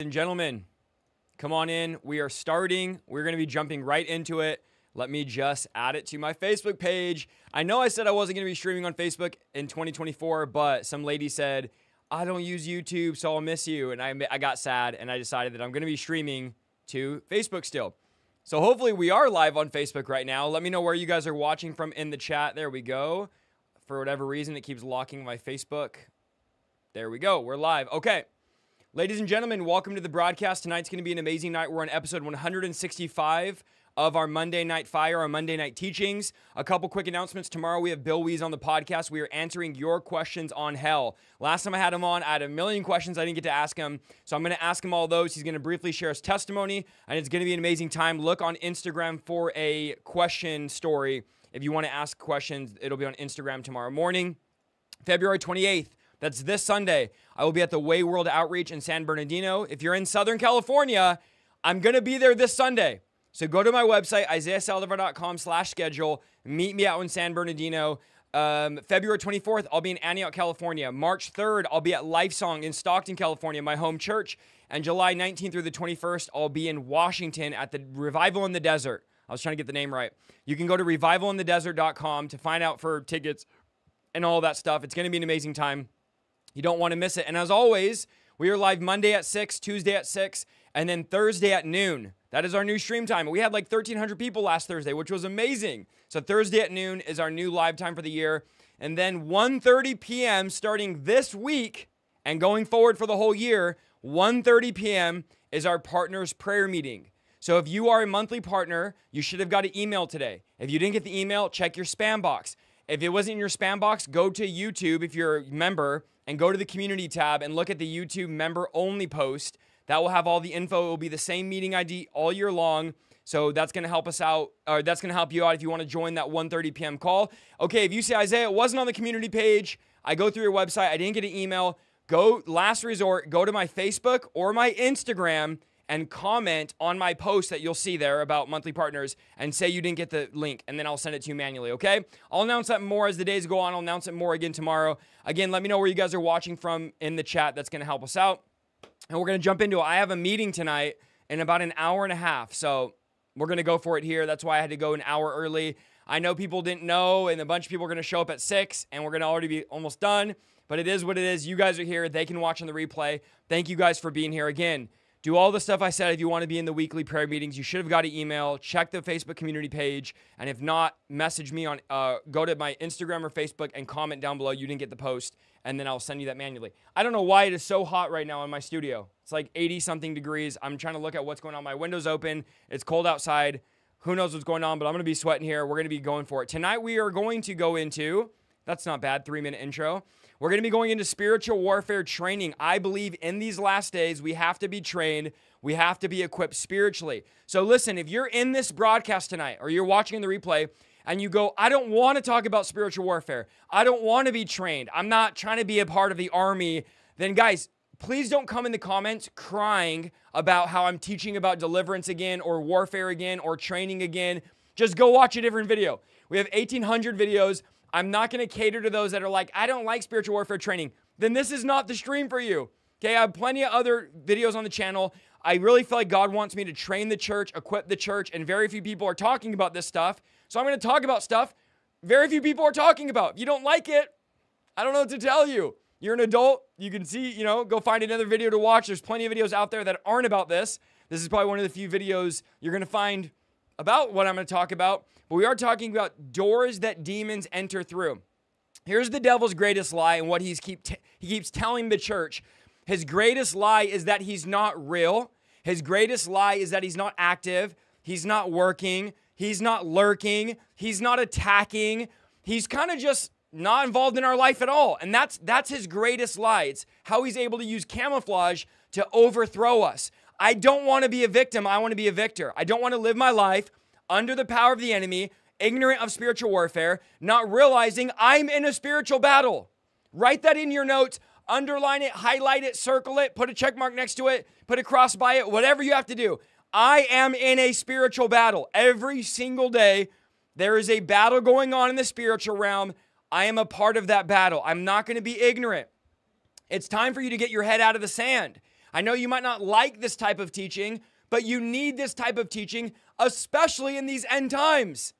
and gentlemen, come on in. We are starting. We're going to be jumping right into it. Let me just add it to my Facebook page. I know I said I wasn't going to be streaming on Facebook in 2024, but some lady said, I don't use YouTube, so I'll miss you. And I, I got sad and I decided that I'm going to be streaming to Facebook still. So hopefully we are live on Facebook right now. Let me know where you guys are watching from in the chat. There we go. For whatever reason, it keeps locking my Facebook. There we go. We're live. Okay. Ladies and gentlemen, welcome to the broadcast. Tonight's going to be an amazing night. We're on episode 165 of our Monday Night Fire, our Monday Night Teachings. A couple quick announcements. Tomorrow we have Bill Wiese on the podcast. We are answering your questions on hell. Last time I had him on, I had a million questions I didn't get to ask him. So I'm going to ask him all those. He's going to briefly share his testimony, and it's going to be an amazing time. Look on Instagram for a question story. If you want to ask questions, it'll be on Instagram tomorrow morning. February 28th. That's this Sunday. I will be at the Way World Outreach in San Bernardino. If you're in Southern California, I'm going to be there this Sunday. So go to my website, isaiahsaldivar.com slash schedule. Meet me out in San Bernardino. Um, February 24th, I'll be in Antioch, California. March 3rd, I'll be at Lifesong in Stockton, California, my home church. And July 19th through the 21st, I'll be in Washington at the Revival in the Desert. I was trying to get the name right. You can go to revivalinthedesert.com to find out for tickets and all that stuff. It's going to be an amazing time. You don't want to miss it. And as always, we are live Monday at 6, Tuesday at 6, and then Thursday at noon. That is our new stream time. We had like 1,300 people last Thursday, which was amazing. So Thursday at noon is our new live time for the year. And then 1.30 p.m. starting this week and going forward for the whole year, 1.30 p.m. is our partners prayer meeting. So if you are a monthly partner, you should have got an email today. If you didn't get the email, check your spam box. If it wasn't in your spam box, go to YouTube if you're a member and go to the community tab and look at the YouTube member only post. That will have all the info. It will be the same meeting ID all year long. So that's going to help us out, or that's going to help you out if you want to join that 1:30 p.m. call. Okay, if you say Isaiah, it wasn't on the community page. I go through your website. I didn't get an email. Go last resort. Go to my Facebook or my Instagram and comment on my post that you'll see there about monthly partners and say you didn't get the link, and then I'll send it to you manually, okay? I'll announce that more as the days go on. I'll announce it more again tomorrow. Again, let me know where you guys are watching from in the chat. That's gonna help us out. And we're gonna jump into it. I have a meeting tonight in about an hour and a half, so we're gonna go for it here. That's why I had to go an hour early. I know people didn't know, and a bunch of people are gonna show up at six, and we're gonna already be almost done. But it is what it is. You guys are here. They can watch on the replay. Thank you guys for being here again. Do all the stuff I said if you want to be in the weekly prayer meetings. You should have got an email. Check the Facebook community page. And if not, message me on, uh, go to my Instagram or Facebook and comment down below you didn't get the post. And then I'll send you that manually. I don't know why it is so hot right now in my studio. It's like 80 something degrees. I'm trying to look at what's going on. My window's open. It's cold outside. Who knows what's going on, but I'm going to be sweating here. We're going to be going for it. Tonight, we are going to go into, that's not bad, three minute intro. We're going to be going into spiritual warfare training. I believe in these last days, we have to be trained. We have to be equipped spiritually. So, listen, if you're in this broadcast tonight or you're watching the replay and you go, I don't want to talk about spiritual warfare, I don't want to be trained, I'm not trying to be a part of the army, then, guys, please don't come in the comments crying about how I'm teaching about deliverance again or warfare again or training again. Just go watch a different video. We have 1,800 videos. I'm not going to cater to those that are like, I don't like spiritual warfare training. Then this is not the stream for you. Okay, I have plenty of other videos on the channel. I really feel like God wants me to train the church, equip the church, and very few people are talking about this stuff. So I'm going to talk about stuff very few people are talking about. If you don't like it, I don't know what to tell you. You're an adult. You can see, you know, go find another video to watch. There's plenty of videos out there that aren't about this. This is probably one of the few videos you're going to find about what I'm going to talk about. But we are talking about doors that demons enter through. Here's the devil's greatest lie and what he's keep he keeps telling the church. His greatest lie is that he's not real. His greatest lie is that he's not active. He's not working. He's not lurking. He's not attacking. He's kind of just not involved in our life at all. And that's that's his greatest lie. It's how he's able to use camouflage to overthrow us. I don't want to be a victim. I want to be a victor. I don't want to live my life under the power of the enemy, ignorant of spiritual warfare, not realizing I'm in a spiritual battle. Write that in your notes, underline it, highlight it, circle it, put a check mark next to it, put a cross by it, whatever you have to do. I am in a spiritual battle. Every single day, there is a battle going on in the spiritual realm. I am a part of that battle. I'm not going to be ignorant. It's time for you to get your head out of the sand. I know you might not like this type of teaching, but you need this type of teaching, especially in these end times.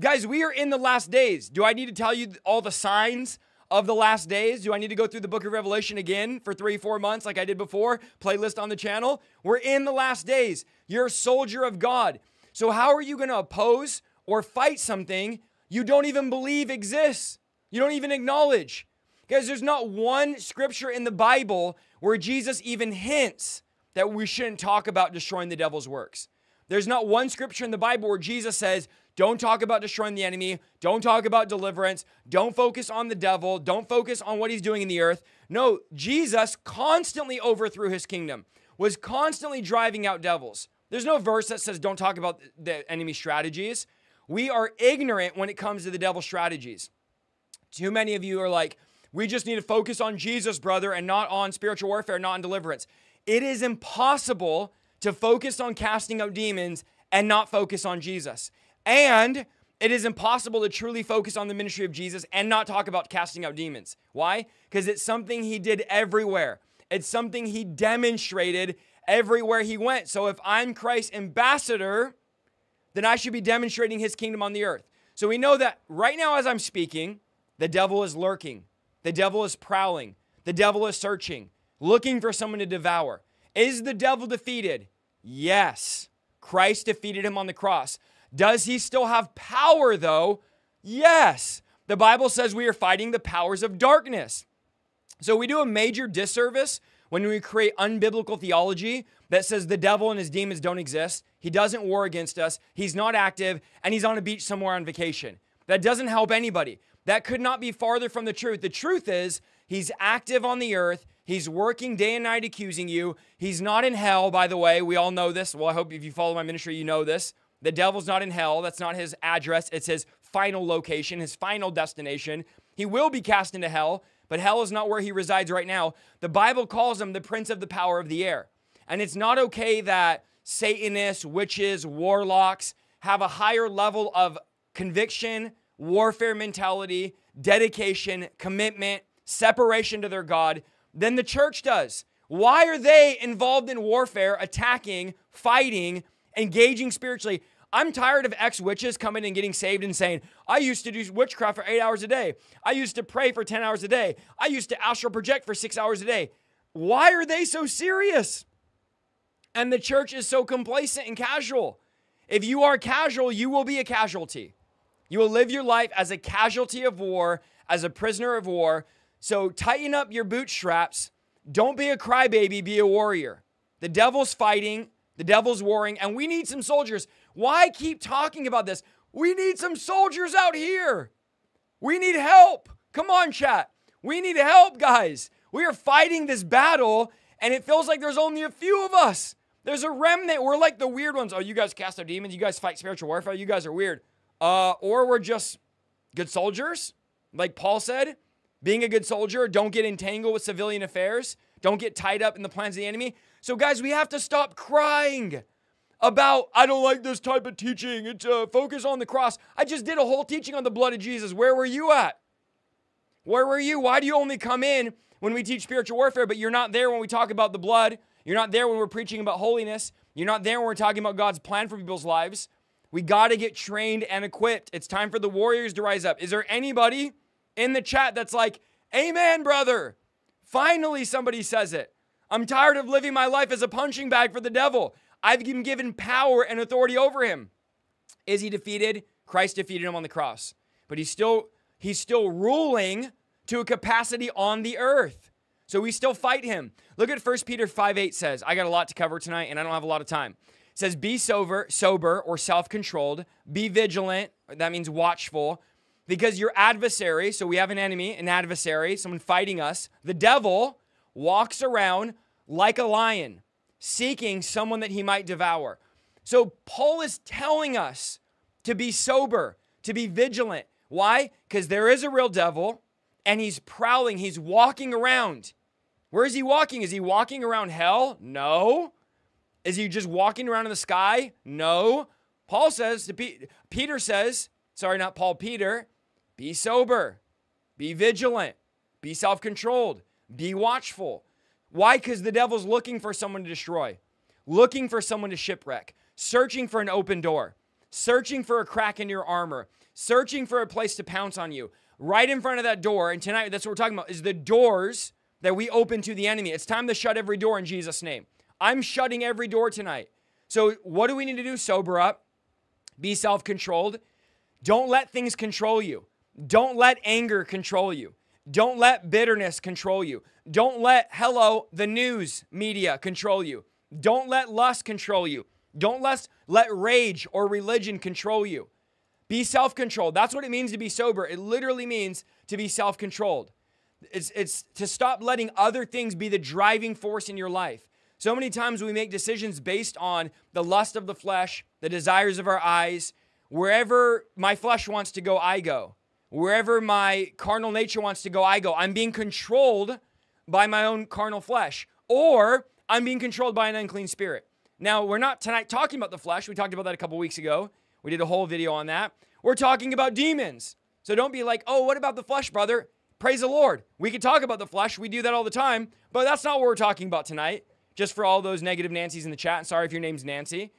Guys, we are in the last days. Do I need to tell you all the signs of the last days? Do I need to go through the book of Revelation again for three, four months like I did before? Playlist on the channel. We're in the last days. You're a soldier of God. So, how are you going to oppose or fight something you don't even believe exists? You don't even acknowledge. Guys, there's not one scripture in the Bible where Jesus even hints that we shouldn't talk about destroying the devil's works. There's not one scripture in the Bible where Jesus says, don't talk about destroying the enemy. Don't talk about deliverance. Don't focus on the devil. Don't focus on what he's doing in the earth. No, Jesus constantly overthrew his kingdom, was constantly driving out devils. There's no verse that says don't talk about the enemy strategies. We are ignorant when it comes to the devil's strategies. Too many of you are like, we just need to focus on Jesus, brother, and not on spiritual warfare, not on deliverance. It is impossible to focus on casting out demons and not focus on Jesus. And it is impossible to truly focus on the ministry of Jesus and not talk about casting out demons. Why? Because it's something he did everywhere. It's something he demonstrated everywhere he went. So if I'm Christ's ambassador, then I should be demonstrating his kingdom on the earth. So we know that right now, as I'm speaking, the devil is lurking, the devil is prowling, the devil is searching, looking for someone to devour. Is the devil defeated? Yes. Christ defeated him on the cross. Does he still have power though? Yes. The Bible says we are fighting the powers of darkness. So we do a major disservice when we create unbiblical theology that says the devil and his demons don't exist. He doesn't war against us. He's not active and he's on a beach somewhere on vacation. That doesn't help anybody. That could not be farther from the truth. The truth is, he's active on the earth. He's working day and night accusing you. He's not in hell, by the way. We all know this. Well, I hope if you follow my ministry, you know this. The devil's not in hell. That's not his address. It's his final location, his final destination. He will be cast into hell, but hell is not where he resides right now. The Bible calls him the prince of the power of the air. And it's not okay that Satanists, witches, warlocks have a higher level of conviction, warfare mentality, dedication, commitment, separation to their God than the church does. Why are they involved in warfare, attacking, fighting, engaging spiritually? I'm tired of ex witches coming and getting saved and saying, I used to do witchcraft for eight hours a day. I used to pray for 10 hours a day. I used to astral project for six hours a day. Why are they so serious? And the church is so complacent and casual. If you are casual, you will be a casualty. You will live your life as a casualty of war, as a prisoner of war. So tighten up your bootstraps. Don't be a crybaby, be a warrior. The devil's fighting, the devil's warring, and we need some soldiers. Why keep talking about this? We need some soldiers out here. We need help. Come on, chat. We need help, guys. We are fighting this battle, and it feels like there's only a few of us. There's a remnant. We're like the weird ones. Oh, you guys cast out demons. You guys fight spiritual warfare. You guys are weird. Uh, or we're just good soldiers, like Paul said. Being a good soldier, don't get entangled with civilian affairs. Don't get tied up in the plans of the enemy. So, guys, we have to stop crying about, I don't like this type of teaching. It's uh, focus on the cross. I just did a whole teaching on the blood of Jesus. Where were you at? Where were you? Why do you only come in when we teach spiritual warfare, but you're not there when we talk about the blood? You're not there when we're preaching about holiness. You're not there when we're talking about God's plan for people's lives. We got to get trained and equipped. It's time for the warriors to rise up. Is there anybody in the chat that's like, Amen, brother? Finally, somebody says it. I'm tired of living my life as a punching bag for the devil. I've been given power and authority over him. Is he defeated? Christ defeated him on the cross. But he's still he's still ruling to a capacity on the earth. So we still fight him. Look at 1 Peter 5 8 says, I got a lot to cover tonight and I don't have a lot of time. It says, Be sober, sober or self controlled, be vigilant, that means watchful, because your adversary, so we have an enemy, an adversary, someone fighting us, the devil walks around like a lion, seeking someone that he might devour. So Paul is telling us to be sober, to be vigilant. Why? Because there is a real devil and he's prowling, he's walking around. Where is he walking? Is he walking around hell? No. Is he just walking around in the sky? No. Paul says, to Pe- Peter says, sorry, not Paul, Peter, be sober, be vigilant, be self controlled, be watchful. Why? Because the devil's looking for someone to destroy, looking for someone to shipwreck, searching for an open door, searching for a crack in your armor, searching for a place to pounce on you. Right in front of that door, and tonight that's what we're talking about, is the doors that we open to the enemy. It's time to shut every door in Jesus' name. I'm shutting every door tonight. So, what do we need to do? Sober up, be self controlled. Don't let things control you. Don't let anger control you. Don't let bitterness control you. Don't let, hello, the news media control you. Don't let lust control you. Don't let, let rage or religion control you. Be self controlled. That's what it means to be sober. It literally means to be self controlled. It's, it's to stop letting other things be the driving force in your life. So many times we make decisions based on the lust of the flesh, the desires of our eyes. Wherever my flesh wants to go, I go. Wherever my carnal nature wants to go, I go. I'm being controlled by my own carnal flesh, or I'm being controlled by an unclean spirit. Now, we're not tonight talking about the flesh. We talked about that a couple weeks ago. We did a whole video on that. We're talking about demons. So don't be like, oh, what about the flesh, brother? Praise the Lord. We can talk about the flesh. We do that all the time, but that's not what we're talking about tonight. Just for all those negative Nancy's in the chat. Sorry if your name's Nancy.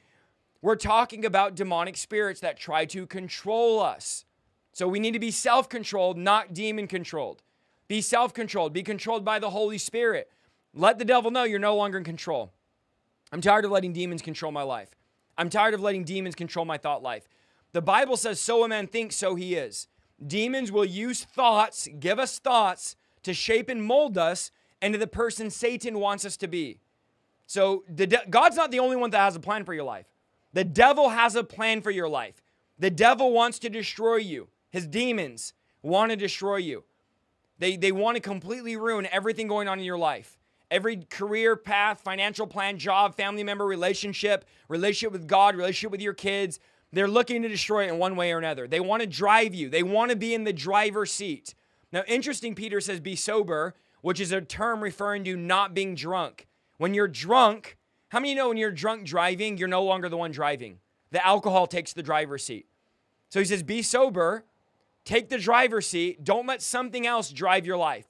We're talking about demonic spirits that try to control us. So we need to be self controlled, not demon controlled. Be self controlled, be controlled by the Holy Spirit. Let the devil know you're no longer in control. I'm tired of letting demons control my life. I'm tired of letting demons control my thought life. The Bible says, So a man thinks, so he is. Demons will use thoughts, give us thoughts to shape and mold us into the person Satan wants us to be. So de- God's not the only one that has a plan for your life. The devil has a plan for your life. The devil wants to destroy you. His demons want to destroy you. They, they want to completely ruin everything going on in your life. Every career path, financial plan, job, family member, relationship, relationship with God, relationship with your kids. They're looking to destroy it in one way or another. They want to drive you, they want to be in the driver's seat. Now, interesting, Peter says, be sober, which is a term referring to not being drunk. When you're drunk, how many know when you're drunk driving, you're no longer the one driving? The alcohol takes the driver's seat. So he says, be sober, Take the driver's seat. Don't let something else drive your life.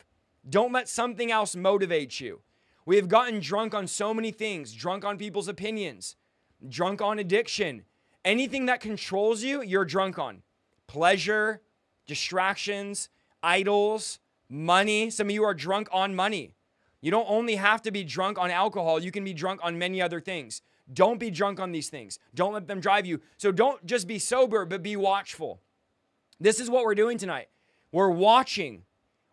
Don't let something else motivate you. We have gotten drunk on so many things drunk on people's opinions, drunk on addiction. Anything that controls you, you're drunk on. Pleasure, distractions, idols, money. Some of you are drunk on money. You don't only have to be drunk on alcohol, you can be drunk on many other things. Don't be drunk on these things. Don't let them drive you. So don't just be sober, but be watchful. This is what we're doing tonight. We're watching.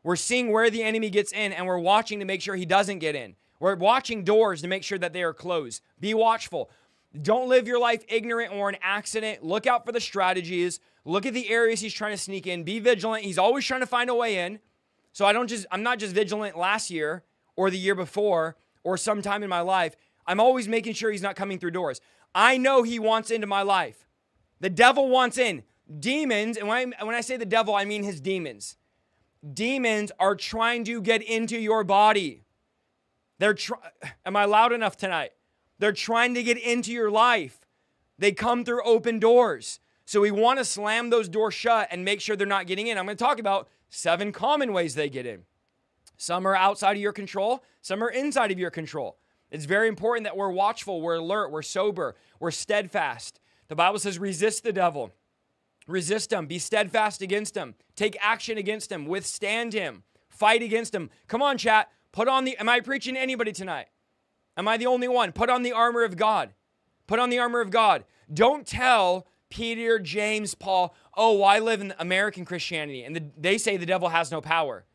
We're seeing where the enemy gets in and we're watching to make sure he doesn't get in. We're watching doors to make sure that they are closed. Be watchful. Don't live your life ignorant or an accident. Look out for the strategies. Look at the areas he's trying to sneak in. Be vigilant. He's always trying to find a way in. So I don't just I'm not just vigilant last year or the year before or sometime in my life. I'm always making sure he's not coming through doors. I know he wants into my life. The devil wants in demons, and when I, when I say the devil, I mean his demons. Demons are trying to get into your body. They're Am I loud enough tonight? They're trying to get into your life. They come through open doors. So we want to slam those doors shut and make sure they're not getting in. I'm going to talk about seven common ways they get in. Some are outside of your control, some are inside of your control. It's very important that we're watchful, we're alert, we're sober, we're steadfast. The Bible says, resist the devil Resist him. Be steadfast against him. Take action against him. Withstand him. Fight against him. Come on, chat. Put on the. Am I preaching to anybody tonight? Am I the only one? Put on the armor of God. Put on the armor of God. Don't tell Peter, James, Paul, oh, well, I live in American Christianity, and the, they say the devil has no power.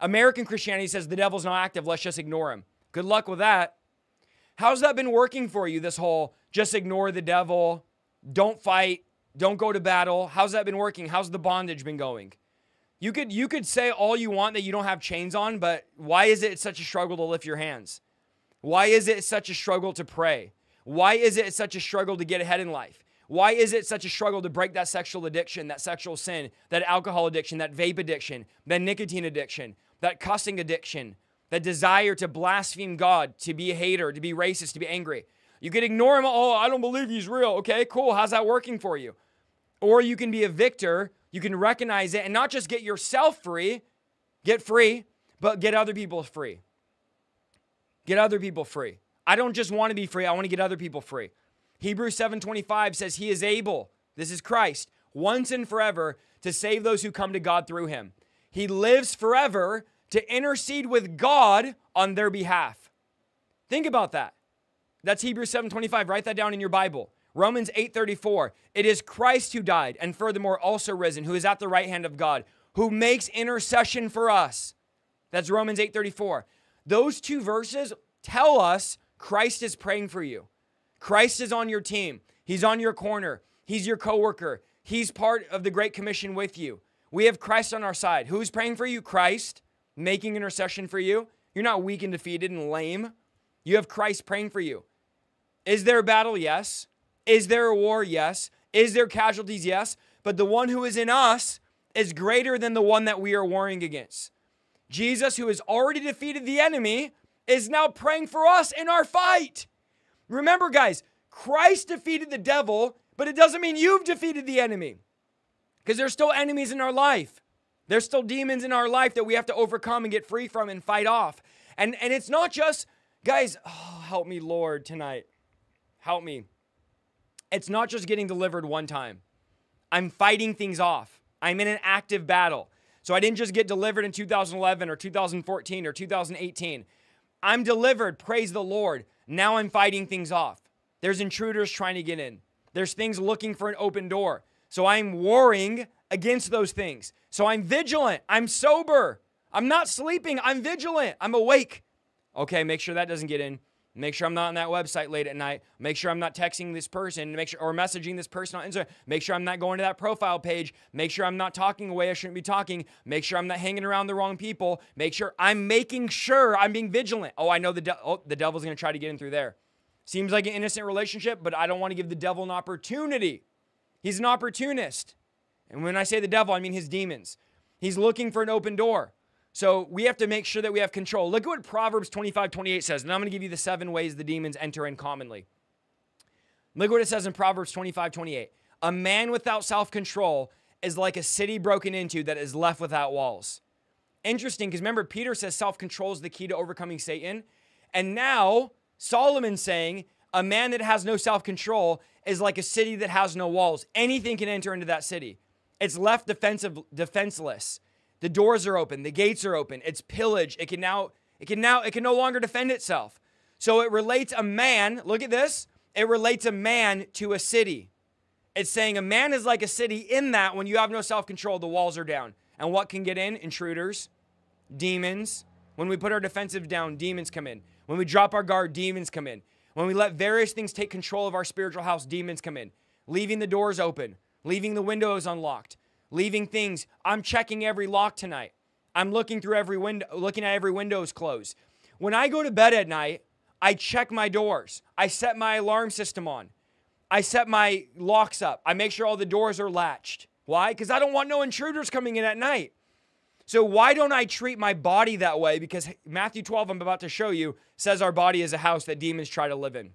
American Christianity says the devil's not active, let's just ignore him. Good luck with that. How's that been working for you, this whole just ignore the devil, don't fight, don't go to battle. How's that been working? How's the bondage been going? You could you could say all you want that you don't have chains on, but why is it such a struggle to lift your hands? Why is it such a struggle to pray? Why is it such a struggle to get ahead in life? Why is it such a struggle to break that sexual addiction, that sexual sin, that alcohol addiction, that vape addiction, that nicotine addiction, that cussing addiction, that desire to blaspheme God, to be a hater, to be racist, to be angry? You could ignore him. Oh, I don't believe he's real. Okay, cool. How's that working for you? Or you can be a victor, you can recognize it and not just get yourself free, get free, but get other people free. get other people free. I don't just want to be free, I want to get other people free. Hebrews 7:25 says he is able, this is Christ, once and forever to save those who come to God through him. He lives forever to intercede with God on their behalf. Think about that. That's Hebrews 7:25. Write that down in your Bible. Romans 8:34. It is Christ who died and furthermore also risen, who is at the right hand of God, who makes intercession for us. That's Romans 8:34. Those two verses tell us Christ is praying for you. Christ is on your team. He's on your corner. He's your coworker. He's part of the great commission with you. We have Christ on our side. Who's praying for you? Christ, making intercession for you. You're not weak and defeated and lame. You have Christ praying for you. Is there a battle? Yes. Is there a war? Yes. Is there casualties? Yes. But the one who is in us is greater than the one that we are warring against. Jesus, who has already defeated the enemy, is now praying for us in our fight. Remember, guys, Christ defeated the devil, but it doesn't mean you've defeated the enemy because there's still enemies in our life. There's still demons in our life that we have to overcome and get free from and fight off. And, and it's not just, guys, oh, help me, Lord, tonight. Help me. It's not just getting delivered one time. I'm fighting things off. I'm in an active battle. So I didn't just get delivered in 2011 or 2014 or 2018. I'm delivered, praise the Lord. Now I'm fighting things off. There's intruders trying to get in. There's things looking for an open door. So I'm warring against those things. So I'm vigilant. I'm sober. I'm not sleeping. I'm vigilant. I'm awake. Okay, make sure that doesn't get in. Make sure I'm not on that website late at night. Make sure I'm not texting this person. Make sure or messaging this person on Instagram. Make sure I'm not going to that profile page. Make sure I'm not talking away I shouldn't be talking. Make sure I'm not hanging around the wrong people. Make sure I'm making sure I'm being vigilant. Oh, I know the de- oh, the devil's going to try to get in through there. Seems like an innocent relationship, but I don't want to give the devil an opportunity. He's an opportunist. And when I say the devil, I mean his demons. He's looking for an open door. So we have to make sure that we have control. Look at what Proverbs 25 28 says. And I'm going to give you the seven ways the demons enter in commonly. Look what it says in Proverbs 25 28. A man without self control is like a city broken into that is left without walls. Interesting because remember, Peter says self control is the key to overcoming Satan. And now Solomon's saying a man that has no self control is like a city that has no walls. Anything can enter into that city. It's left defensive, defenseless. The doors are open, the gates are open. It's pillage. It can now it can now it can no longer defend itself. So it relates a man, look at this. It relates a man to a city. It's saying a man is like a city in that when you have no self-control, the walls are down. And what can get in? Intruders, demons. When we put our defensive down, demons come in. When we drop our guard, demons come in. When we let various things take control of our spiritual house, demons come in. Leaving the doors open, leaving the windows unlocked, leaving things. I'm checking every lock tonight. I'm looking through every window, looking at every window's closed. When I go to bed at night, I check my doors. I set my alarm system on. I set my locks up. I make sure all the doors are latched. Why? Because I don't want no intruders coming in at night. So why don't I treat my body that way? Because Matthew 12, I'm about to show you, says our body is a house that demons try to live in.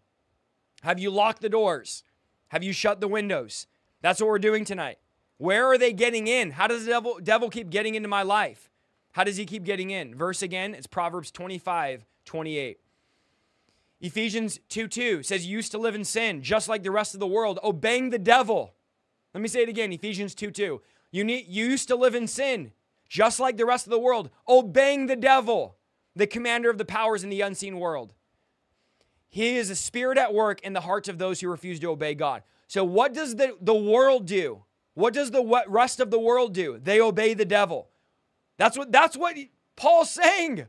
Have you locked the doors? Have you shut the windows? That's what we're doing tonight. Where are they getting in? How does the devil, devil keep getting into my life? How does he keep getting in? Verse again, it's Proverbs 25, 28. Ephesians 2 2 says, You used to live in sin, just like the rest of the world, obeying the devil. Let me say it again Ephesians 2 2. You, need, you used to live in sin, just like the rest of the world, obeying the devil, the commander of the powers in the unseen world. He is a spirit at work in the hearts of those who refuse to obey God. So, what does the, the world do? What does the rest of the world do? They obey the devil. That's what that's what Paul's saying.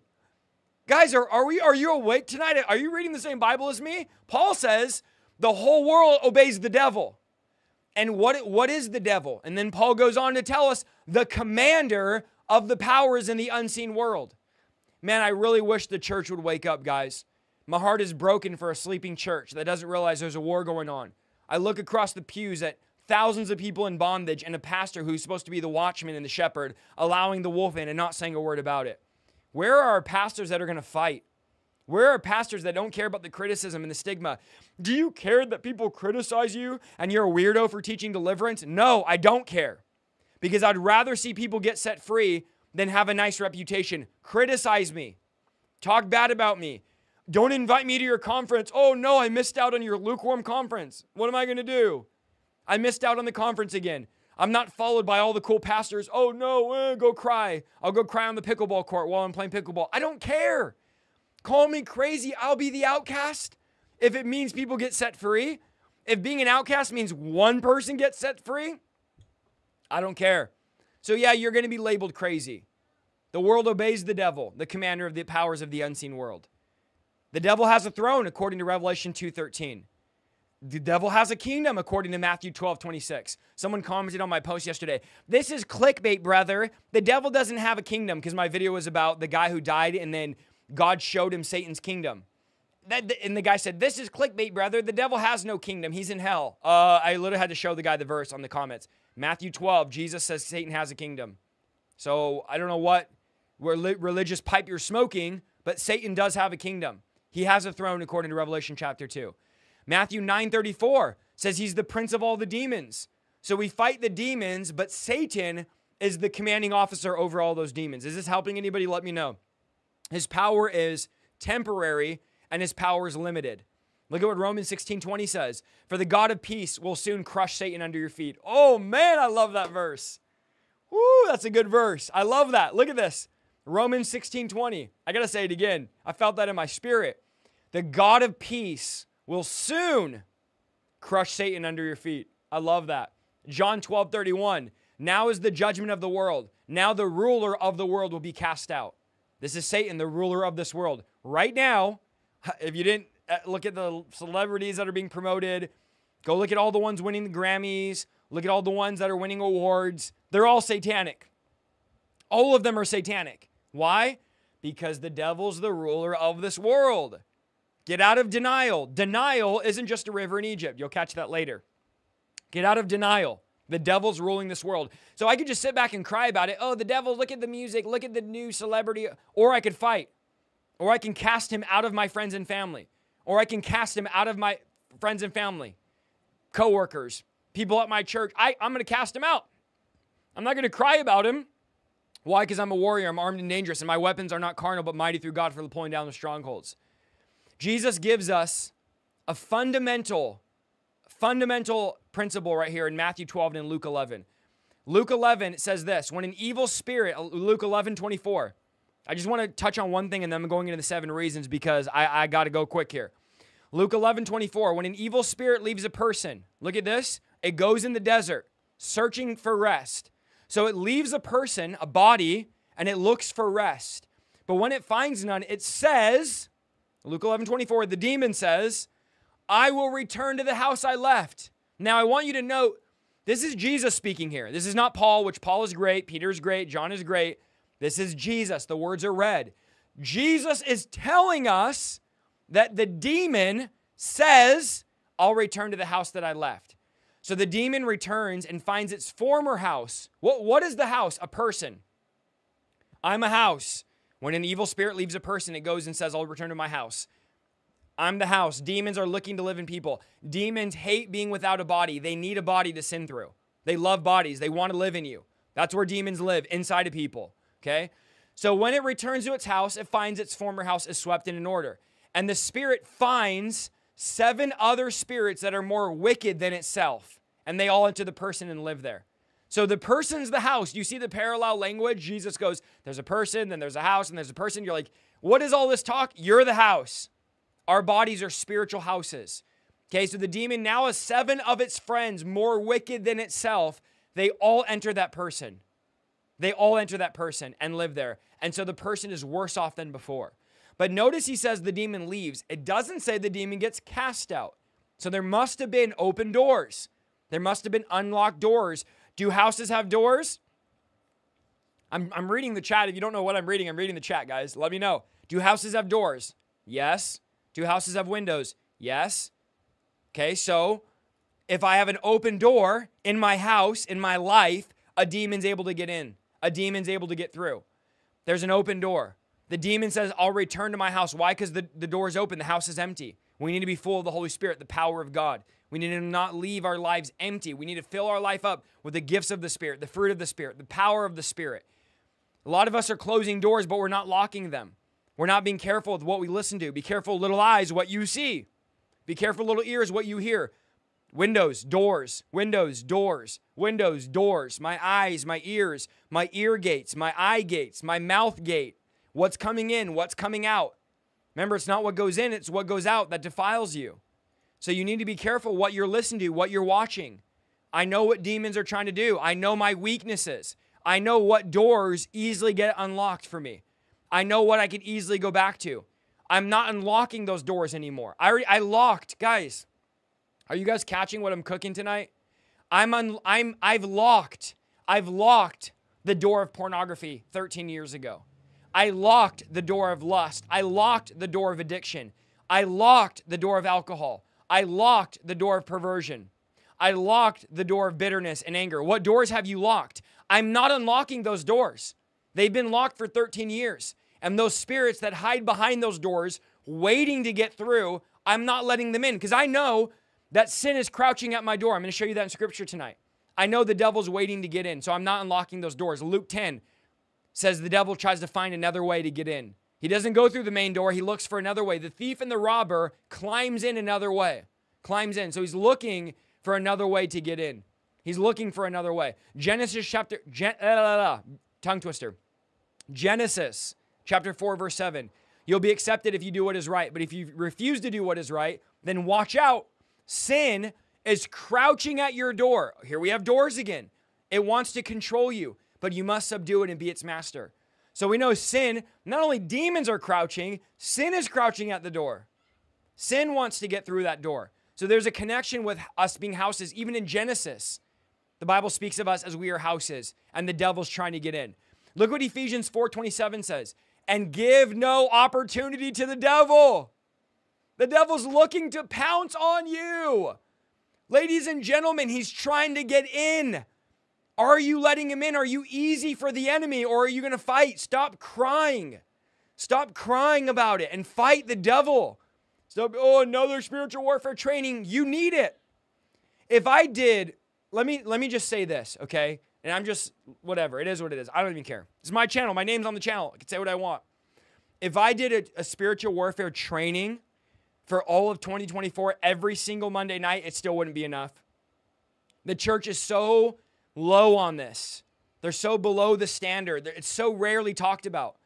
Guys, are, are we are you awake tonight? Are you reading the same Bible as me? Paul says the whole world obeys the devil. And what, what is the devil? And then Paul goes on to tell us the commander of the powers in the unseen world. Man, I really wish the church would wake up, guys. My heart is broken for a sleeping church that doesn't realize there's a war going on. I look across the pews at thousands of people in bondage and a pastor who's supposed to be the watchman and the shepherd allowing the wolf in and not saying a word about it. Where are our pastors that are going to fight? Where are pastors that don't care about the criticism and the stigma? Do you care that people criticize you and you're a weirdo for teaching deliverance? No, I don't care. Because I'd rather see people get set free than have a nice reputation. Criticize me. Talk bad about me. Don't invite me to your conference. Oh no, I missed out on your lukewarm conference. What am I going to do? I missed out on the conference again. I'm not followed by all the cool pastors. Oh no, eh, go cry. I'll go cry on the pickleball court while I'm playing pickleball. I don't care. Call me crazy. I'll be the outcast if it means people get set free. If being an outcast means one person gets set free, I don't care. So, yeah, you're going to be labeled crazy. The world obeys the devil, the commander of the powers of the unseen world. The devil has a throne, according to Revelation 2.13. The devil has a kingdom, according to Matthew 12, 26. Someone commented on my post yesterday. This is clickbait, brother. The devil doesn't have a kingdom because my video was about the guy who died and then God showed him Satan's kingdom. That, and the guy said, This is clickbait, brother. The devil has no kingdom. He's in hell. Uh, I literally had to show the guy the verse on the comments. Matthew 12, Jesus says Satan has a kingdom. So I don't know what religious pipe you're smoking, but Satan does have a kingdom. He has a throne according to Revelation chapter 2. Matthew 9:34 says he's the prince of all the demons. So we fight the demons, but Satan is the commanding officer over all those demons. Is this helping anybody? Let me know. His power is temporary and his power is limited. Look at what Romans 16:20 says. For the God of peace will soon crush Satan under your feet. Oh man, I love that verse. Woo, that's a good verse. I love that. Look at this. Romans 16:20. I got to say it again. I felt that in my spirit. The God of peace will soon crush Satan under your feet. I love that. John 12, 31. Now is the judgment of the world. Now the ruler of the world will be cast out. This is Satan, the ruler of this world. Right now, if you didn't Uh, look at the celebrities that are being promoted, go look at all the ones winning the Grammys, look at all the ones that are winning awards. They're all satanic. All of them are satanic. Why? Because the devil's the ruler of this world. Get out of denial. Denial isn't just a river in Egypt. You'll catch that later. Get out of denial. The devil's ruling this world. So I could just sit back and cry about it. Oh, the devil, look at the music, look at the new celebrity. Or I could fight. Or I can cast him out of my friends and family. Or I can cast him out of my friends and family, coworkers, people at my church. I, I'm going to cast him out. I'm not going to cry about him. Why? Because I'm a warrior. I'm armed and dangerous, and my weapons are not carnal, but mighty through God for the pulling down the strongholds. Jesus gives us a fundamental, fundamental principle right here in Matthew 12 and in Luke 11. Luke 11 says this when an evil spirit, Luke 11 24, I just want to touch on one thing and then I'm going into the seven reasons because I, I got to go quick here. Luke 11 24, when an evil spirit leaves a person, look at this, it goes in the desert searching for rest. So it leaves a person, a body, and it looks for rest. But when it finds none, it says, Luke 11 24, the demon says, I will return to the house I left. Now, I want you to note this is Jesus speaking here. This is not Paul, which Paul is great, Peter is great, John is great. This is Jesus. The words are read. Jesus is telling us that the demon says, I'll return to the house that I left. So the demon returns and finds its former house. What, what is the house? A person. I'm a house. When an evil spirit leaves a person, it goes and says, I'll return to my house. I'm the house. Demons are looking to live in people. Demons hate being without a body. They need a body to sin through. They love bodies. They want to live in you. That's where demons live, inside of people. Okay? So when it returns to its house, it finds its former house is swept in in order. And the spirit finds seven other spirits that are more wicked than itself. And they all enter the person and live there. So the person's the house. You see the parallel language? Jesus goes, There's a person, then there's a house, and there's a person. You're like, What is all this talk? You're the house. Our bodies are spiritual houses. Okay, so the demon now has seven of its friends more wicked than itself. They all enter that person. They all enter that person and live there. And so the person is worse off than before. But notice he says the demon leaves. It doesn't say the demon gets cast out. So there must have been open doors. There must have been unlocked doors do houses have doors? I'm, I'm reading the chat. If you don't know what I'm reading, I'm reading the chat, guys. Let me know. Do houses have doors? Yes. Do houses have windows? Yes. Okay, so if I have an open door in my house, in my life, a demon's able to get in. A demon's able to get through. There's an open door. The demon says, I'll return to my house. Why? Because the, the door is open, the house is empty. We need to be full of the Holy Spirit, the power of God. We need to not leave our lives empty. We need to fill our life up with the gifts of the Spirit, the fruit of the Spirit, the power of the Spirit. A lot of us are closing doors, but we're not locking them. We're not being careful with what we listen to. Be careful, little eyes, what you see. Be careful, little ears, what you hear. Windows, doors, windows, doors, windows, doors, my eyes, my ears, my ear gates, my eye gates, my mouth gate. What's coming in, what's coming out. Remember, it's not what goes in, it's what goes out that defiles you. So you need to be careful what you're listening to, what you're watching. I know what demons are trying to do. I know my weaknesses. I know what doors easily get unlocked for me. I know what I can easily go back to. I'm not unlocking those doors anymore. I already I locked, guys. Are you guys catching what I'm cooking tonight? I'm un, I'm I've locked. I've locked the door of pornography 13 years ago. I locked the door of lust. I locked the door of addiction. I locked the door of alcohol. I locked the door of perversion. I locked the door of bitterness and anger. What doors have you locked? I'm not unlocking those doors. They've been locked for 13 years. And those spirits that hide behind those doors, waiting to get through, I'm not letting them in because I know that sin is crouching at my door. I'm going to show you that in scripture tonight. I know the devil's waiting to get in, so I'm not unlocking those doors. Luke 10 says the devil tries to find another way to get in. He doesn't go through the main door, he looks for another way. The thief and the robber climbs in another way. Climbs in. So he's looking for another way to get in. He's looking for another way. Genesis chapter Gen, uh, uh, tongue twister. Genesis chapter 4 verse 7. You'll be accepted if you do what is right, but if you refuse to do what is right, then watch out Sin is crouching at your door. Here we have doors again. It wants to control you, but you must subdue it and be its master. So we know sin, not only demons are crouching, sin is crouching at the door. Sin wants to get through that door. So there's a connection with us being houses. Even in Genesis, the Bible speaks of us as we are houses, and the devil's trying to get in. Look what Ephesians 4:27 says. And give no opportunity to the devil. The devil's looking to pounce on you. Ladies and gentlemen, he's trying to get in. Are you letting him in? Are you easy for the enemy or are you going to fight? Stop crying. Stop crying about it and fight the devil. Stop, oh, another spiritual warfare training. You need it. If I did, let me let me just say this, okay? And I'm just whatever. It is what it is. I don't even care. It's my channel. My name's on the channel. I can say what I want. If I did a, a spiritual warfare training for all of 2024, every single Monday night, it still wouldn't be enough. The church is so low on this. They're so below the standard. It's so rarely talked about.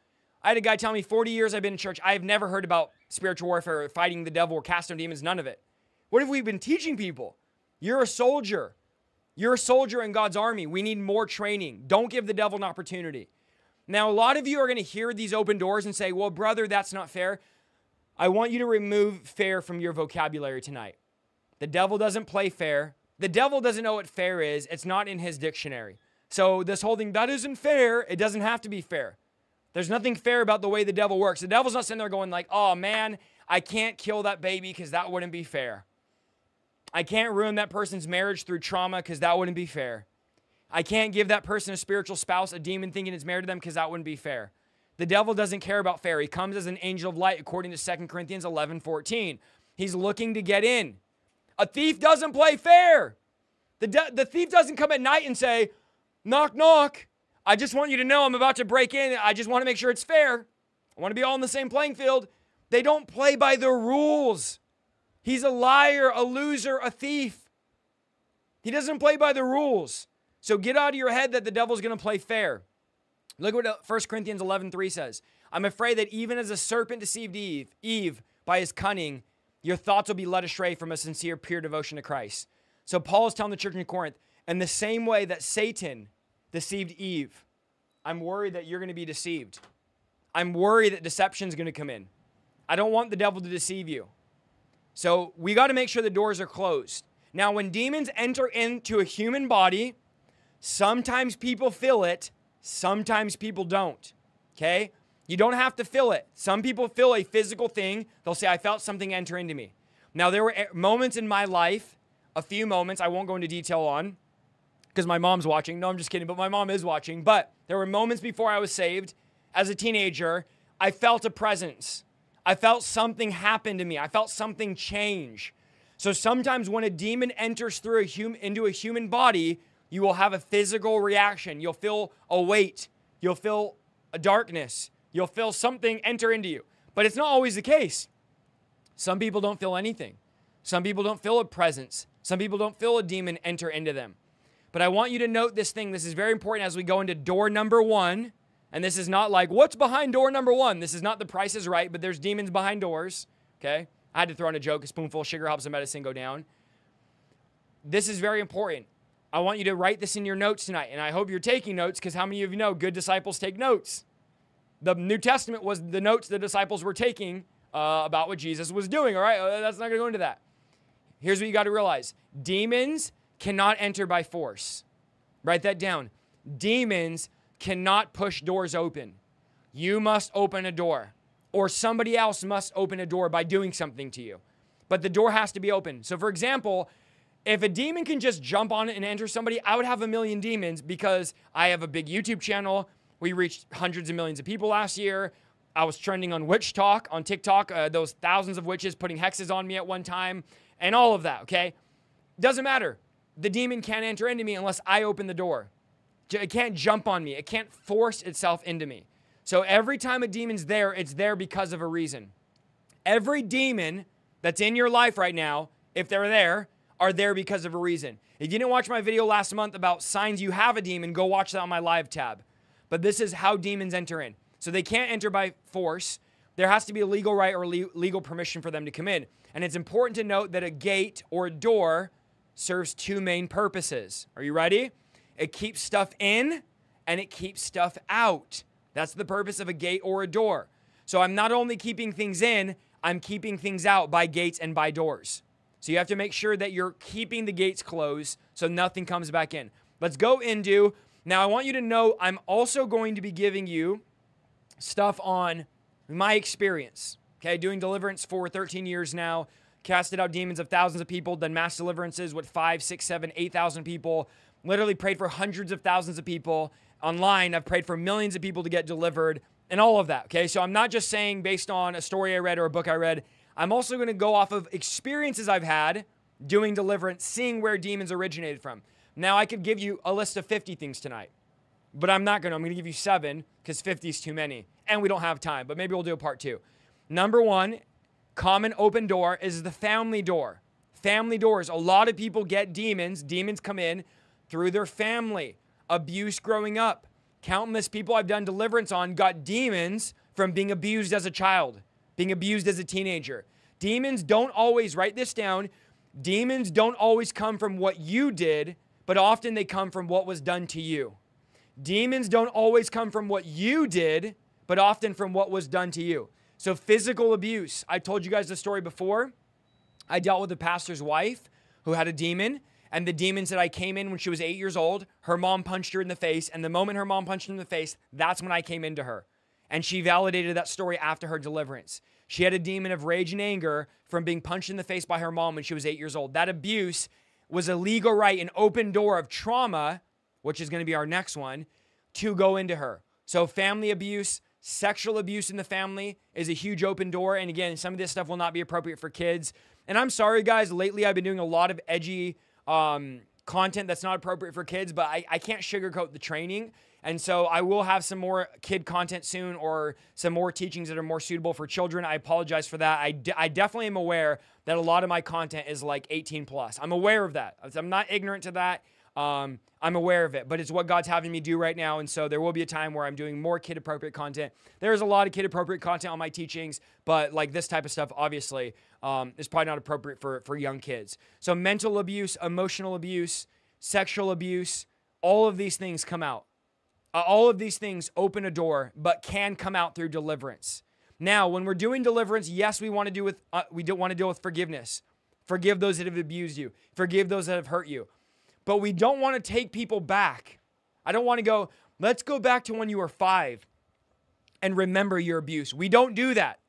I had a guy tell me 40 years I've been in church, I have never heard about spiritual warfare or fighting the devil or casting demons, none of it. What have we been teaching people? You're a soldier. You're a soldier in God's army. We need more training. Don't give the devil an opportunity. Now, a lot of you are going to hear these open doors and say, well, brother, that's not fair. I want you to remove fair from your vocabulary tonight. The devil doesn't play fair. The devil doesn't know what fair is. It's not in his dictionary. So, this whole thing, that isn't fair, it doesn't have to be fair. There's nothing fair about the way the devil works. The devil's not sitting there going, like, oh man, I can't kill that baby because that wouldn't be fair. I can't ruin that person's marriage through trauma because that wouldn't be fair. I can't give that person a spiritual spouse, a demon thinking it's married to them because that wouldn't be fair. The devil doesn't care about fair. He comes as an angel of light, according to 2 Corinthians 11 14. He's looking to get in. A thief doesn't play fair. The, de- the thief doesn't come at night and say, knock, knock. I just want you to know I'm about to break in. I just want to make sure it's fair. I want to be all on the same playing field. They don't play by the rules. He's a liar, a loser, a thief. He doesn't play by the rules. So get out of your head that the devil's going to play fair. Look what uh, 1 Corinthians 11 3 says. I'm afraid that even as a serpent deceived Eve, Eve by his cunning, your thoughts will be led astray from a sincere, pure devotion to Christ. So Paul is telling the church in Corinth, in the same way that Satan deceived Eve, I'm worried that you're going to be deceived. I'm worried that deception is going to come in. I don't want the devil to deceive you. So we got to make sure the doors are closed. Now, when demons enter into a human body, sometimes people feel it, Sometimes people don't. Okay? You don't have to feel it. Some people feel a physical thing. They'll say, I felt something enter into me. Now, there were moments in my life, a few moments, I won't go into detail on because my mom's watching. No, I'm just kidding, but my mom is watching. But there were moments before I was saved as a teenager, I felt a presence. I felt something happen to me. I felt something change. So sometimes when a demon enters through a hum- into a human body, you will have a physical reaction. You'll feel a weight. You'll feel a darkness. You'll feel something enter into you. But it's not always the case. Some people don't feel anything. Some people don't feel a presence. Some people don't feel a demon enter into them. But I want you to note this thing. This is very important as we go into door number one. And this is not like, what's behind door number one? This is not the price is right, but there's demons behind doors. Okay? I had to throw in a joke. A spoonful of sugar helps the medicine go down. This is very important. I want you to write this in your notes tonight. And I hope you're taking notes because how many of you know good disciples take notes? The New Testament was the notes the disciples were taking uh, about what Jesus was doing. All right? Uh, that's not going to go into that. Here's what you got to realize demons cannot enter by force. Write that down. Demons cannot push doors open. You must open a door, or somebody else must open a door by doing something to you. But the door has to be open. So, for example, if a demon can just jump on it and enter somebody, I would have a million demons because I have a big YouTube channel. We reached hundreds of millions of people last year. I was trending on WitchTok on TikTok, uh, those thousands of witches putting hexes on me at one time, and all of that, okay? Doesn't matter. The demon can't enter into me unless I open the door. It can't jump on me, it can't force itself into me. So every time a demon's there, it's there because of a reason. Every demon that's in your life right now, if they're there, are there because of a reason. If you didn't watch my video last month about signs you have a demon, go watch that on my live tab. But this is how demons enter in. So they can't enter by force. There has to be a legal right or legal permission for them to come in. And it's important to note that a gate or a door serves two main purposes. Are you ready? It keeps stuff in and it keeps stuff out. That's the purpose of a gate or a door. So I'm not only keeping things in, I'm keeping things out by gates and by doors. So you have to make sure that you're keeping the gates closed so nothing comes back in. Let's go into. Now, I want you to know I'm also going to be giving you stuff on my experience. Okay, doing deliverance for 13 years now, casted out demons of thousands of people, done mass deliverances with five, six, seven, eight thousand people, literally prayed for hundreds of thousands of people online. I've prayed for millions of people to get delivered and all of that. Okay, so I'm not just saying based on a story I read or a book I read. I'm also going to go off of experiences I've had doing deliverance, seeing where demons originated from. Now, I could give you a list of 50 things tonight, but I'm not going to. I'm going to give you seven because 50 is too many and we don't have time, but maybe we'll do a part two. Number one, common open door is the family door. Family doors. A lot of people get demons, demons come in through their family, abuse growing up. Countless people I've done deliverance on got demons from being abused as a child being abused as a teenager. Demons don't always, write this down, demons don't always come from what you did, but often they come from what was done to you. Demons don't always come from what you did, but often from what was done to you. So, physical abuse. I told you guys the story before. I dealt with a pastor's wife who had a demon, and the demon said I came in when she was eight years old. Her mom punched her in the face, and the moment her mom punched her in the face, that's when I came into her. And she validated that story after her deliverance. She had a demon of rage and anger from being punched in the face by her mom when she was eight years old. That abuse was a legal right, an open door of trauma, which is going to be our next one, to go into her. So, family abuse, sexual abuse in the family is a huge open door. And again, some of this stuff will not be appropriate for kids. And I'm sorry, guys, lately I've been doing a lot of edgy um, content that's not appropriate for kids, but I, I can't sugarcoat the training. And so I will have some more kid content soon or some more teachings that are more suitable for children. I apologize for that. I, I definitely am aware that a lot of my content is like 18 plus. I'm aware of that. I'm not ignorant to that. Um, I'm aware of it, but it's what God's having me do right now. And so there will be a time where I'm doing more kid appropriate content. There's a lot of kid appropriate content on my teachings, but like this type of stuff, obviously, um, is probably not appropriate for, for young kids. So mental abuse, emotional abuse, sexual abuse, all of these things come out. Uh, all of these things open a door, but can come out through deliverance. Now, when we're doing deliverance, yes, we want to do with uh, we don't want to deal with forgiveness. Forgive those that have abused you. Forgive those that have hurt you. But we don't want to take people back. I don't want to go, let's go back to when you were 5 and remember your abuse. We don't do that.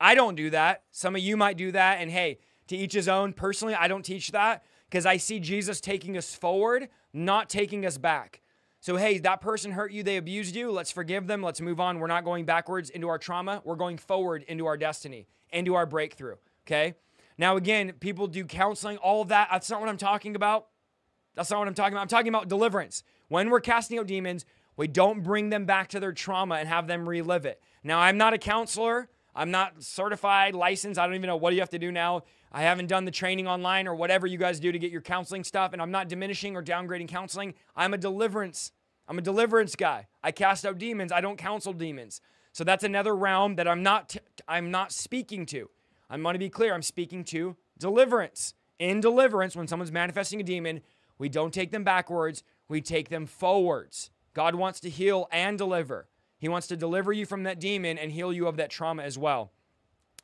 I don't do that. Some of you might do that and hey, to each his own. Personally, I don't teach that because I see Jesus taking us forward, not taking us back. So, hey, that person hurt you, they abused you. Let's forgive them. Let's move on. We're not going backwards into our trauma. We're going forward into our destiny, into our breakthrough. Okay. Now, again, people do counseling, all of that. That's not what I'm talking about. That's not what I'm talking about. I'm talking about deliverance. When we're casting out demons, We don't bring them back to their trauma and have them relive it. Now, I'm not a counselor. I'm not certified, licensed. I don't even know what do you have to do now. I haven't done the training online or whatever you guys do to get your counseling stuff. And I'm not diminishing or downgrading counseling. I'm a deliverance. I'm a deliverance guy. I cast out demons. I don't counsel demons. So that's another realm that I'm not t- I'm not speaking to. I'm going to be clear. I'm speaking to deliverance. In deliverance, when someone's manifesting a demon, we don't take them backwards. We take them forwards. God wants to heal and deliver. He wants to deliver you from that demon and heal you of that trauma as well.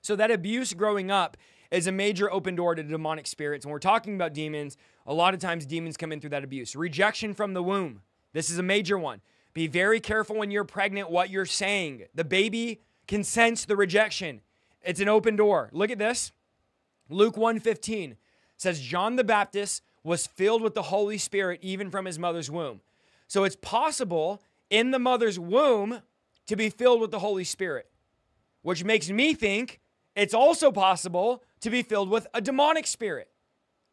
So, that abuse growing up is a major open door to demonic spirits. When we're talking about demons, a lot of times demons come in through that abuse. Rejection from the womb. This is a major one. Be very careful when you're pregnant what you're saying. The baby can sense the rejection. It's an open door. Look at this. Luke 1:15 says John the Baptist was filled with the Holy Spirit even from his mother's womb. So it's possible in the mother's womb to be filled with the Holy Spirit, which makes me think it's also possible to be filled with a demonic spirit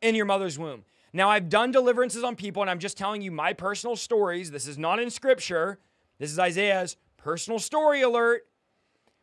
in your mother's womb. Now, I've done deliverances on people, and I'm just telling you my personal stories. This is not in scripture. This is Isaiah's personal story alert,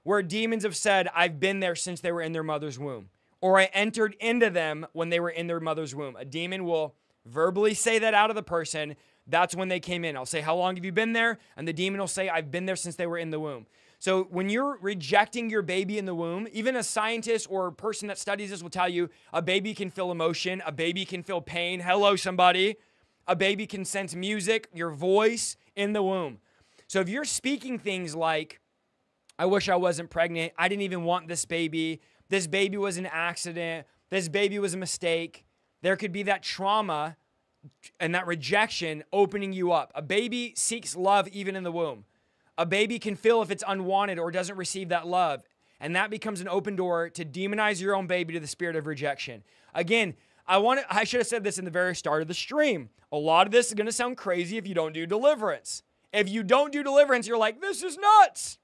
where demons have said, I've been there since they were in their mother's womb, or I entered into them when they were in their mother's womb. A demon will verbally say that out of the person, that's when they came in. I'll say, How long have you been there? And the demon will say, I've been there since they were in the womb. So when you're rejecting your baby in the womb, even a scientist or a person that studies this will tell you a baby can feel emotion, a baby can feel pain. Hello, somebody. A baby can sense music, your voice in the womb. So if you're speaking things like, I wish I wasn't pregnant, I didn't even want this baby, this baby was an accident, this baby was a mistake, there could be that trauma and that rejection opening you up. A baby seeks love even in the womb. A baby can feel if it's unwanted or doesn't receive that love. And that becomes an open door to demonize your own baby to the spirit of rejection. Again, I want to, I should have said this in the very start of the stream. A lot of this is going to sound crazy if you don't do deliverance. If you don't do deliverance, you're like, this is nuts.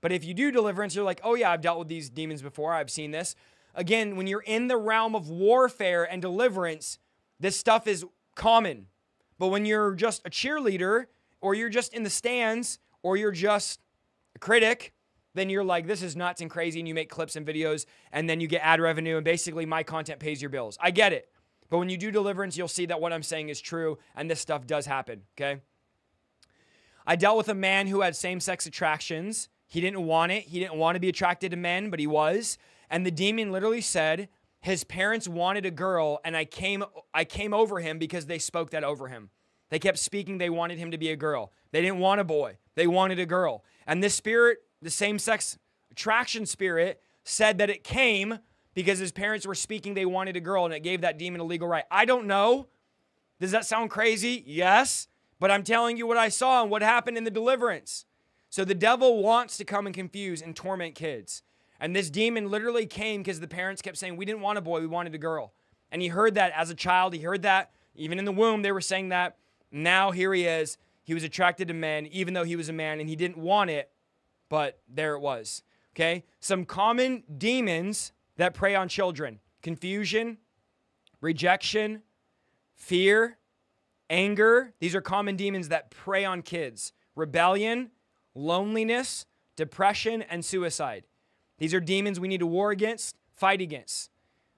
But if you do deliverance, you're like, oh yeah, I've dealt with these demons before. I've seen this. Again, when you're in the realm of warfare and deliverance, this stuff is common. But when you're just a cheerleader or you're just in the stands or you're just a critic, then you're like, this is nuts and crazy, and you make clips and videos, and then you get ad revenue, and basically my content pays your bills. I get it. But when you do deliverance, you'll see that what I'm saying is true, and this stuff does happen, okay? I dealt with a man who had same sex attractions. He didn't want it. He didn't want to be attracted to men, but he was. And the demon literally said, his parents wanted a girl and I came I came over him because they spoke that over him. They kept speaking they wanted him to be a girl. They didn't want a boy. They wanted a girl. And this spirit, the same sex attraction spirit said that it came because his parents were speaking they wanted a girl and it gave that demon a legal right. I don't know. Does that sound crazy? Yes. But I'm telling you what I saw and what happened in the deliverance. So the devil wants to come and confuse and torment kids. And this demon literally came because the parents kept saying, We didn't want a boy, we wanted a girl. And he heard that as a child. He heard that even in the womb, they were saying that. Now here he is. He was attracted to men, even though he was a man and he didn't want it, but there it was. Okay? Some common demons that prey on children confusion, rejection, fear, anger. These are common demons that prey on kids. Rebellion, loneliness, depression, and suicide. These are demons we need to war against, fight against.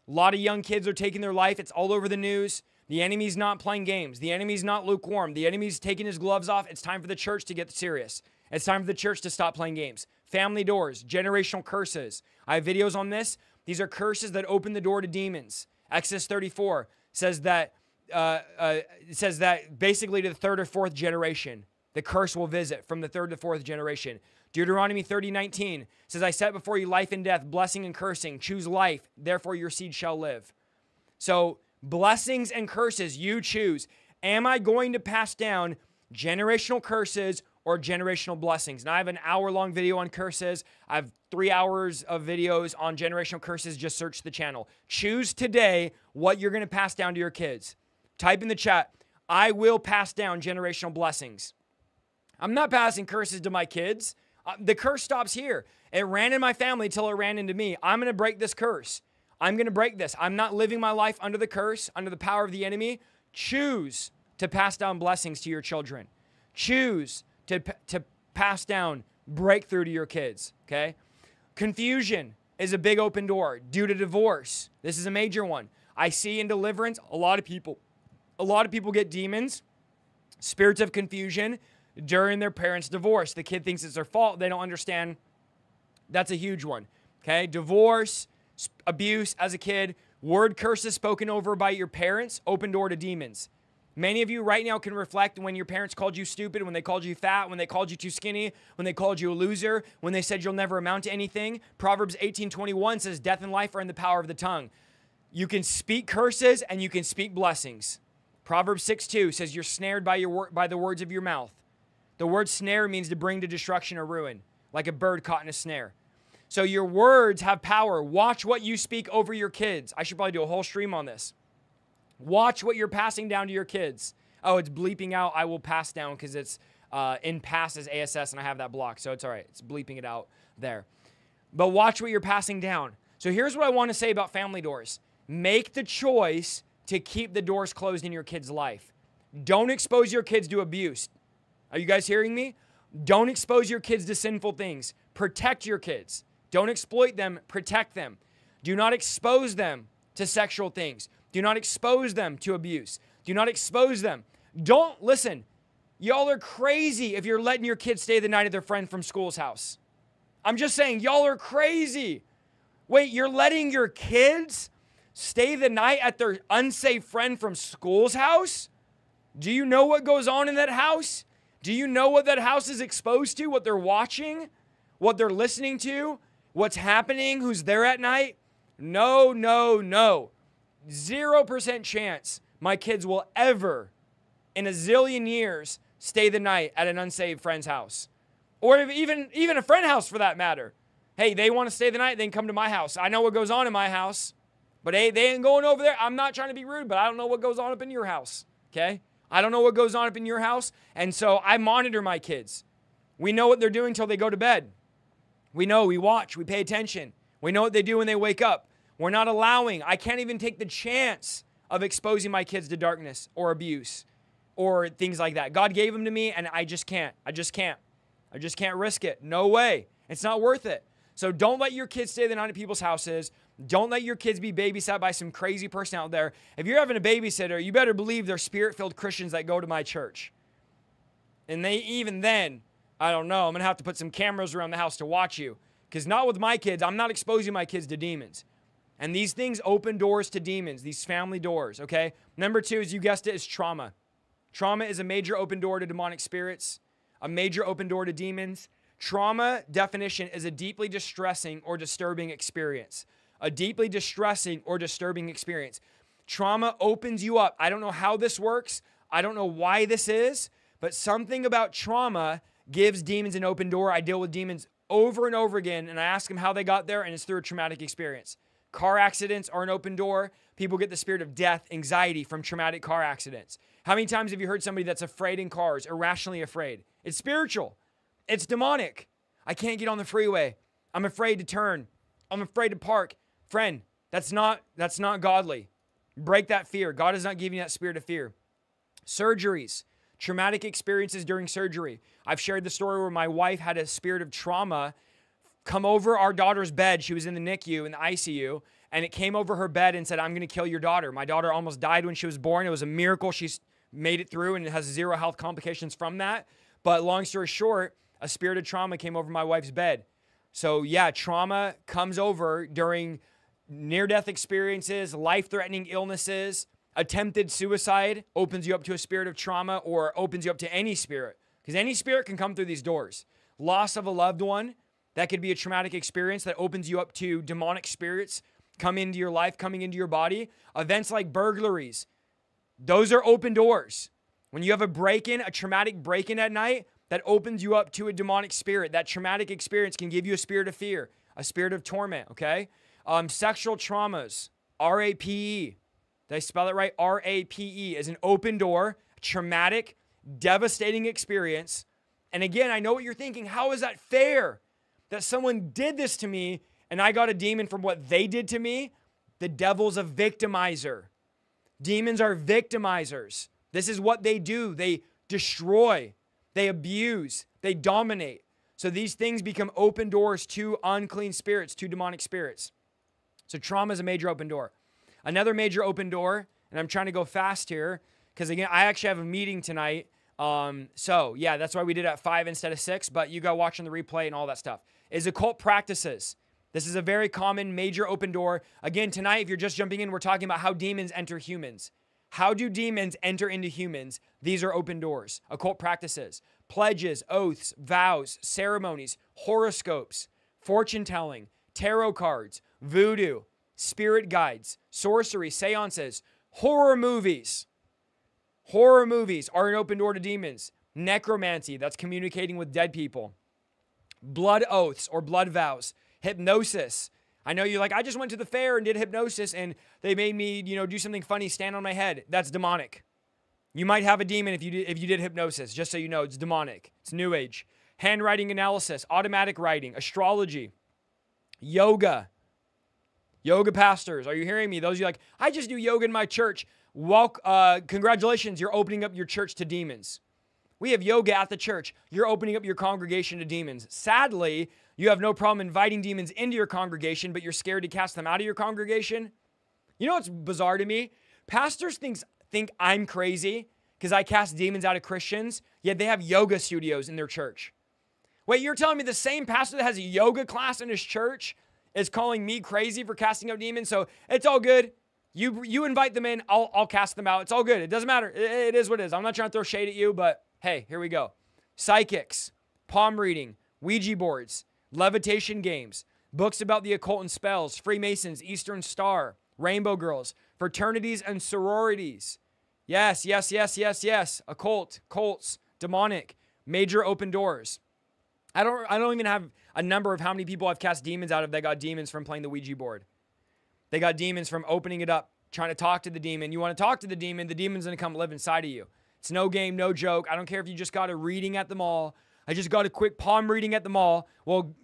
A lot of young kids are taking their life. It's all over the news. The enemy's not playing games. The enemy's not lukewarm. The enemy's taking his gloves off. It's time for the church to get serious. It's time for the church to stop playing games. Family doors, generational curses. I have videos on this. These are curses that open the door to demons. Exodus 34 says that uh, uh, says that basically to the third or fourth generation, the curse will visit from the third to fourth generation. Deuteronomy 30, 19 says, I set before you life and death, blessing and cursing. Choose life, therefore your seed shall live. So, blessings and curses, you choose. Am I going to pass down generational curses or generational blessings? And I have an hour long video on curses. I have three hours of videos on generational curses. Just search the channel. Choose today what you're going to pass down to your kids. Type in the chat, I will pass down generational blessings. I'm not passing curses to my kids. Uh, the curse stops here. It ran in my family till it ran into me. I'm going to break this curse. I'm going to break this. I'm not living my life under the curse, under the power of the enemy. Choose to pass down blessings to your children. Choose to, to pass down breakthrough to your kids, okay? Confusion is a big open door due to divorce. This is a major one. I see in deliverance a lot of people a lot of people get demons, spirits of confusion during their parents' divorce. The kid thinks it's their fault. They don't understand. That's a huge one. Okay? Divorce, abuse as a kid, word curses spoken over by your parents, open door to demons. Many of you right now can reflect when your parents called you stupid, when they called you fat, when they called you too skinny, when they called you a loser, when they said you'll never amount to anything. Proverbs 18:21 says death and life are in the power of the tongue. You can speak curses and you can speak blessings. Proverbs 6:2 says you're snared by your by the words of your mouth. The word snare means to bring to destruction or ruin, like a bird caught in a snare. So your words have power. Watch what you speak over your kids. I should probably do a whole stream on this. Watch what you're passing down to your kids. Oh, it's bleeping out. I will pass down because it's uh, in pass as ASS and I have that block. So it's all right. It's bleeping it out there. But watch what you're passing down. So here's what I want to say about family doors make the choice to keep the doors closed in your kid's life. Don't expose your kids to abuse. Are you guys hearing me? Don't expose your kids to sinful things. Protect your kids. Don't exploit them, protect them. Do not expose them to sexual things. Do not expose them to abuse. Do not expose them. Don't listen. Y'all are crazy if you're letting your kids stay the night at their friend from school's house. I'm just saying, y'all are crazy. Wait, you're letting your kids stay the night at their unsafe friend from school's house? Do you know what goes on in that house? Do you know what that house is exposed to, what they're watching, what they're listening to, what's happening, who's there at night? No, no, no. 0% chance my kids will ever, in a zillion years, stay the night at an unsaved friend's house. Or even, even a friend house for that matter. Hey, they want to stay the night, they come to my house. I know what goes on in my house, but hey, they ain't going over there. I'm not trying to be rude, but I don't know what goes on up in your house. Okay? I don't know what goes on up in your house. And so I monitor my kids. We know what they're doing till they go to bed. We know, we watch, we pay attention. We know what they do when they wake up. We're not allowing, I can't even take the chance of exposing my kids to darkness or abuse or things like that. God gave them to me and I just can't. I just can't. I just can't risk it. No way. It's not worth it. So don't let your kids stay the night at people's houses. Don't let your kids be babysat by some crazy person out there. If you're having a babysitter, you better believe they're spirit filled Christians that go to my church. And they, even then, I don't know, I'm going to have to put some cameras around the house to watch you. Because not with my kids, I'm not exposing my kids to demons. And these things open doors to demons, these family doors, okay? Number two, as you guessed it, is trauma. Trauma is a major open door to demonic spirits, a major open door to demons. Trauma definition is a deeply distressing or disturbing experience. A deeply distressing or disturbing experience. Trauma opens you up. I don't know how this works. I don't know why this is, but something about trauma gives demons an open door. I deal with demons over and over again, and I ask them how they got there, and it's through a traumatic experience. Car accidents are an open door. People get the spirit of death, anxiety from traumatic car accidents. How many times have you heard somebody that's afraid in cars, irrationally afraid? It's spiritual, it's demonic. I can't get on the freeway. I'm afraid to turn. I'm afraid to park. Friend, that's not that's not godly. Break that fear. God is not giving you that spirit of fear. Surgeries, traumatic experiences during surgery. I've shared the story where my wife had a spirit of trauma come over our daughter's bed. She was in the NICU, in the ICU, and it came over her bed and said, I'm going to kill your daughter. My daughter almost died when she was born. It was a miracle she's made it through and it has zero health complications from that. But long story short, a spirit of trauma came over my wife's bed. So, yeah, trauma comes over during near death experiences, life threatening illnesses. Attempted suicide opens you up to a spirit of trauma or opens you up to any spirit because any spirit can come through these doors. Loss of a loved one, that could be a traumatic experience that opens you up to demonic spirits come into your life, coming into your body. Events like burglaries, those are open doors. When you have a break in, a traumatic break in at night, that opens you up to a demonic spirit. That traumatic experience can give you a spirit of fear, a spirit of torment, okay? Um, sexual traumas, R A P E. Did I spell it right? R A P E is an open door, traumatic, devastating experience. And again, I know what you're thinking. How is that fair? that someone did this to me and I got a demon from what they did to me, the devil's a victimizer. Demons are victimizers. This is what they do. They destroy. they abuse, they dominate. So these things become open doors to unclean spirits, to demonic spirits. So trauma is a major open door. Another major open door, and I'm trying to go fast here because again, I actually have a meeting tonight. Um, so yeah, that's why we did at five instead of six. But you go watching the replay and all that stuff. Is occult practices. This is a very common major open door. Again, tonight, if you're just jumping in, we're talking about how demons enter humans. How do demons enter into humans? These are open doors. Occult practices, pledges, oaths, vows, ceremonies, horoscopes, fortune telling, tarot cards, voodoo, spirit guides, sorcery, seances, horror movies. Horror movies are an open door to demons. Necromancy, that's communicating with dead people. Blood oaths or blood vows hypnosis. I know you're like, I just went to the fair and did hypnosis and they made me, you know, do something funny, stand on my head. That's demonic. You might have a demon if you did, if you did hypnosis, just so you know, it's demonic. It's new age. Handwriting analysis, automatic writing, astrology, yoga. Yoga pastors, are you hearing me? Those you like, I just do yoga in my church. Well, uh, congratulations, you're opening up your church to demons. We have yoga at the church. You're opening up your congregation to demons. Sadly, you have no problem inviting demons into your congregation, but you're scared to cast them out of your congregation. You know what's bizarre to me? Pastors thinks, think I'm crazy because I cast demons out of Christians, yet they have yoga studios in their church. Wait, you're telling me the same pastor that has a yoga class in his church is calling me crazy for casting out demons? So it's all good. You you invite them in, I'll, I'll cast them out. It's all good. It doesn't matter. It, it is what it is. I'm not trying to throw shade at you, but hey, here we go. Psychics, palm reading, Ouija boards, levitation games, books about the occult and spells, Freemasons, Eastern Star, Rainbow Girls, fraternities and sororities. Yes, yes, yes, yes, yes. Occult, cults, demonic, major open doors. I don't I don't even have a number of how many people I've cast demons out of that got demons from playing the Ouija board. They got demons from opening it up, trying to talk to the demon. You want to talk to the demon, the demon's gonna come live inside of you. It's no game, no joke. I don't care if you just got a reading at the mall. I just got a quick palm reading at the mall. Well,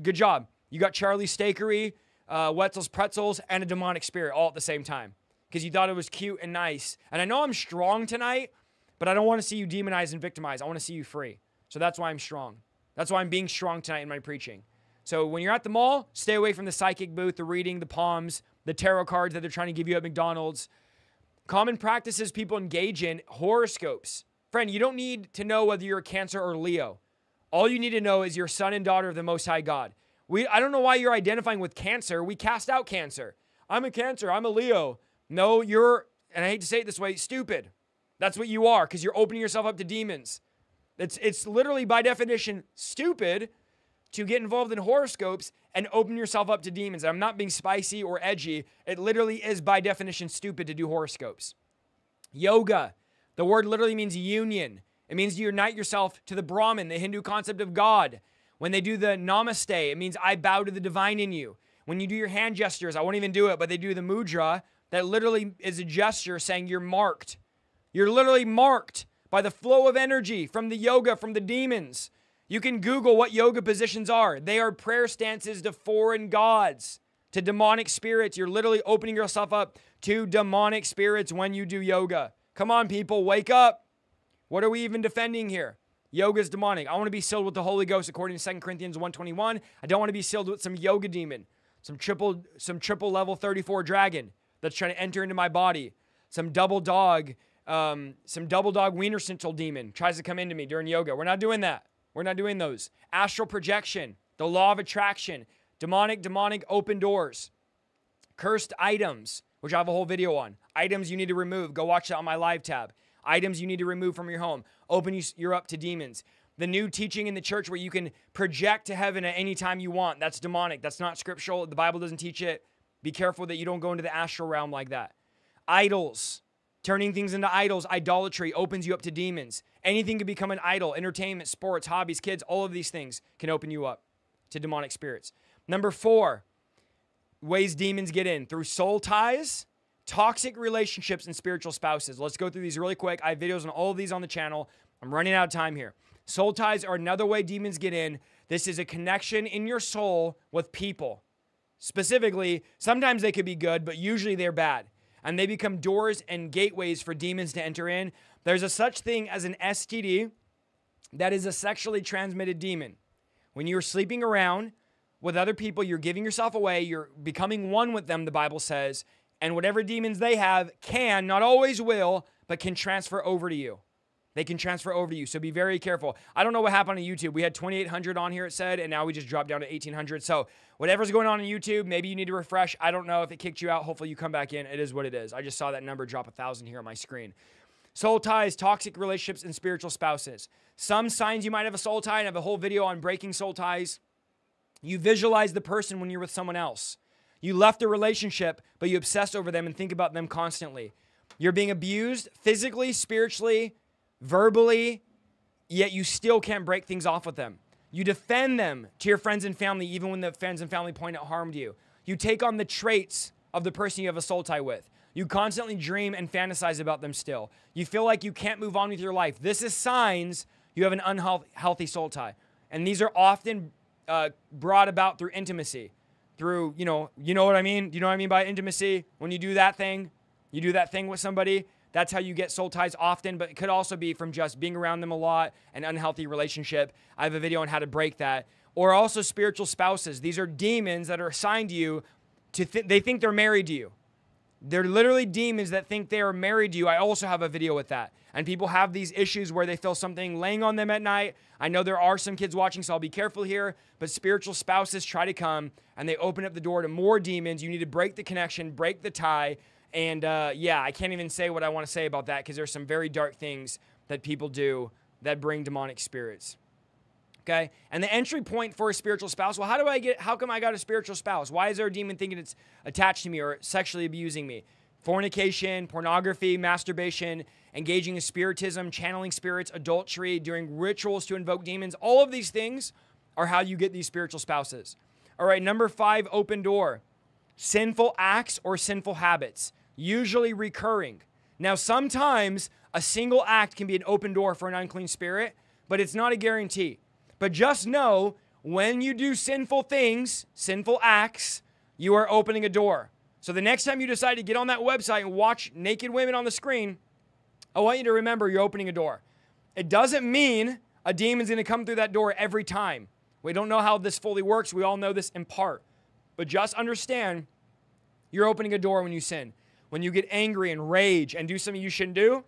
good job. You got Charley's Steakery, uh, Wetzel's Pretzels, and a demonic spirit all at the same time because you thought it was cute and nice. And I know I'm strong tonight, but I don't want to see you demonized and victimized. I want to see you free. So that's why I'm strong. That's why I'm being strong tonight in my preaching. So when you're at the mall, stay away from the psychic booth, the reading, the palms, the tarot cards that they're trying to give you at McDonald's. Common practices people engage in horoscopes. Friend, you don't need to know whether you're a Cancer or Leo. All you need to know is you're son and daughter of the Most High God. We, I don't know why you're identifying with Cancer. We cast out Cancer. I'm a Cancer. I'm a Leo. No, you're, and I hate to say it this way, stupid. That's what you are because you're opening yourself up to demons. It's, it's literally, by definition, stupid to get involved in horoscopes and open yourself up to demons. I'm not being spicy or edgy. It literally is, by definition, stupid to do horoscopes. Yoga, the word literally means union. It means you unite yourself to the Brahman, the Hindu concept of God. When they do the namaste, it means I bow to the divine in you. When you do your hand gestures, I won't even do it, but they do the mudra, that literally is a gesture saying you're marked. You're literally marked by the flow of energy from the yoga, from the demons. You can Google what yoga positions are. They are prayer stances to foreign gods, to demonic spirits. You're literally opening yourself up to demonic spirits when you do yoga. Come on, people, wake up. What are we even defending here? Yoga is demonic. I want to be sealed with the Holy Ghost according to 2 Corinthians 121. I don't want to be sealed with some yoga demon, some triple some triple level 34 dragon that's trying to enter into my body. Some double dog um, some double dog wiener central demon tries to come into me during yoga. We're not doing that. We're not doing those. Astral projection, the law of attraction, demonic demonic open doors. Cursed items, which I have a whole video on. Items you need to remove. Go watch that on my live tab. Items you need to remove from your home. Open you, you're up to demons. The new teaching in the church where you can project to heaven at any time you want. That's demonic. That's not scriptural. The Bible doesn't teach it. Be careful that you don't go into the astral realm like that. Idols. Turning things into idols, idolatry opens you up to demons. Anything can become an idol. Entertainment, sports, hobbies, kids, all of these things can open you up to demonic spirits. Number four, ways demons get in through soul ties, toxic relationships, and spiritual spouses. Let's go through these really quick. I have videos on all of these on the channel. I'm running out of time here. Soul ties are another way demons get in. This is a connection in your soul with people. Specifically, sometimes they could be good, but usually they're bad. And they become doors and gateways for demons to enter in. There's a such thing as an STD, that is a sexually transmitted demon. When you're sleeping around with other people, you're giving yourself away, you're becoming one with them, the Bible says, and whatever demons they have can, not always will, but can transfer over to you. They can transfer over to you. So be very careful. I don't know what happened on YouTube. We had 2,800 on here, it said, and now we just dropped down to 1,800. So whatever's going on on YouTube, maybe you need to refresh. I don't know if it kicked you out. Hopefully you come back in. It is what it is. I just saw that number drop a 1,000 here on my screen. Soul ties, toxic relationships, and spiritual spouses. Some signs you might have a soul tie, and I have a whole video on breaking soul ties. You visualize the person when you're with someone else. You left a relationship, but you obsess over them and think about them constantly. You're being abused physically, spiritually, verbally, yet you still can't break things off with them. You defend them to your friends and family, even when the friends and family point out harm to you. You take on the traits of the person you have a soul tie with. You constantly dream and fantasize about them still. You feel like you can't move on with your life. This is signs you have an unhealthy soul tie. And these are often uh, brought about through intimacy, through, you know, you know what I mean? Do you know what I mean by intimacy? When you do that thing, you do that thing with somebody, that's how you get soul ties often, but it could also be from just being around them a lot, an unhealthy relationship. I have a video on how to break that. Or also spiritual spouses. These are demons that are assigned to you to th- they think they're married to you. They're literally demons that think they are married to you. I also have a video with that. And people have these issues where they feel something laying on them at night. I know there are some kids watching, so I'll be careful here. But spiritual spouses try to come and they open up the door to more demons. You need to break the connection, break the tie. And uh, yeah, I can't even say what I want to say about that because there's some very dark things that people do that bring demonic spirits. Okay? And the entry point for a spiritual spouse, well, how do I get, how come I got a spiritual spouse? Why is there a demon thinking it's attached to me or sexually abusing me? Fornication, pornography, masturbation, engaging in spiritism, channeling spirits, adultery, doing rituals to invoke demons, all of these things are how you get these spiritual spouses. All right, number five, open door. Sinful acts or sinful habits usually recurring. Now, sometimes a single act can be an open door for an unclean spirit, but it's not a guarantee. But just know when you do sinful things, sinful acts, you are opening a door. So the next time you decide to get on that website and watch naked women on the screen, I want you to remember you're opening a door. It doesn't mean a demon's going to come through that door every time. We don't know how this fully works. We all know this in part. But just understand you're opening a door when you sin when you get angry and rage and do something you shouldn't do,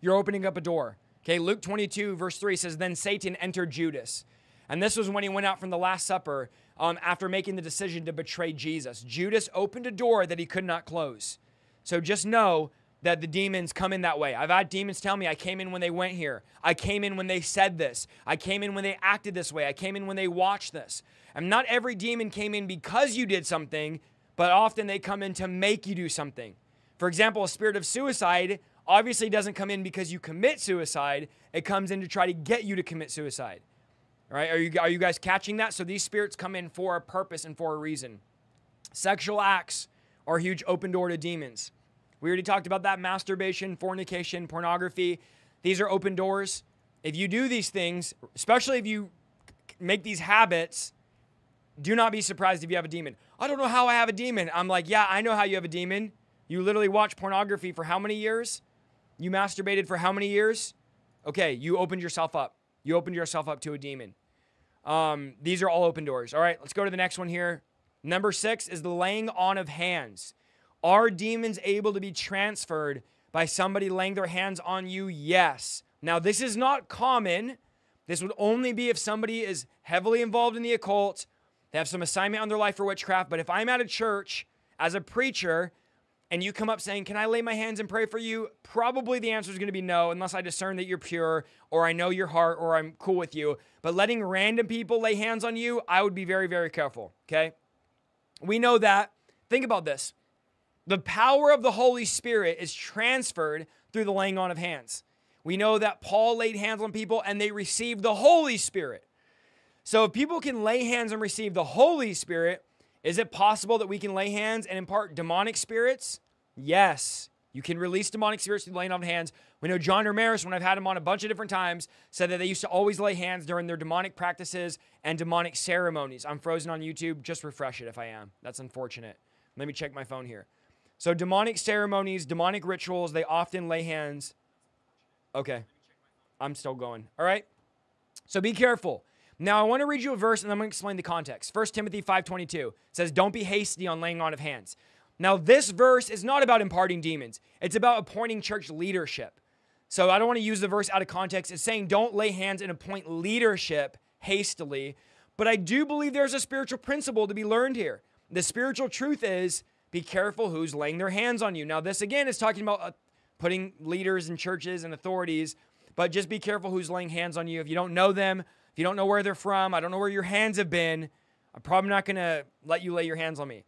you're opening up a door. Okay, Luke 22, verse 3 says, Then Satan entered Judas. And this was when he went out from the Last Supper um, after making the decision to betray Jesus. Judas opened a door that he could not close. So just know that the demons come in that way. I've had demons tell me I came in when they went here. I came in when they said this. I came in when they acted this way. I came in when they watched this. And not every demon came in because you did something but often they come in to make you do something. For example, a spirit of suicide obviously doesn't come in because you commit suicide, it comes in to try to get you to commit suicide. Right? Are you, are you guys catching that? So these spirits come in for a purpose and for a reason. Sexual acts are a huge open door to demons. We already talked about that masturbation, fornication, pornography. These are open doors. If you do these things, especially if you make these habits, do not be surprised if you have a demon. I don't know how I have a demon. I'm like, yeah, I know how you have a demon. You literally watch pornography for how many years? You masturbated for how many years? Okay, you opened yourself up. You opened yourself up to a demon. Um, these are all open doors. All right, let's go to the next one here. Number six is the laying on of hands. Are demons able to be transferred by somebody laying their hands on you? Yes. Now, this is not common. This would only be if somebody is heavily involved in the occult they have some assignment on their life for witchcraft. But if I'm at a church as a preacher and you come up saying, Can I lay my hands and pray for you? Probably the answer is going to be no, unless I discern that you're pure or I know your heart or I'm cool with you. But letting random people lay hands on you, I would be very, very careful. Okay? We know that. Think about this the power of the Holy Spirit is transferred through the laying on of hands. We know that Paul laid hands on people and they received the Holy Spirit. So if people can lay hands and receive the Holy Spirit, is it possible that we can lay hands and impart demonic spirits? Yes. You can release demonic spirits through laying on hands. We know John Ramirez, when I've had him on a bunch of different times, said that they used to always lay hands during their demonic practices and demonic ceremonies. I'm frozen on YouTube. Just refresh it if I am. That's unfortunate. Let me check my phone here. So, demonic ceremonies, demonic rituals, they often lay hands. Okay. I'm still going. All right. So be careful. Now I want to read you a verse and I'm going to explain the context. 1 Timothy 5:22 says, "Don't be hasty on laying on of hands." Now this verse is not about imparting demons. It's about appointing church leadership. So I don't want to use the verse out of context. It's saying don't lay hands and appoint leadership hastily. But I do believe there's a spiritual principle to be learned here. The spiritual truth is be careful who's laying their hands on you. Now, this again is talking about uh, putting leaders in churches and authorities, but just be careful who's laying hands on you. If you don't know them, you don't know where they're from, I don't know where your hands have been, I'm probably not going to let you lay your hands on me.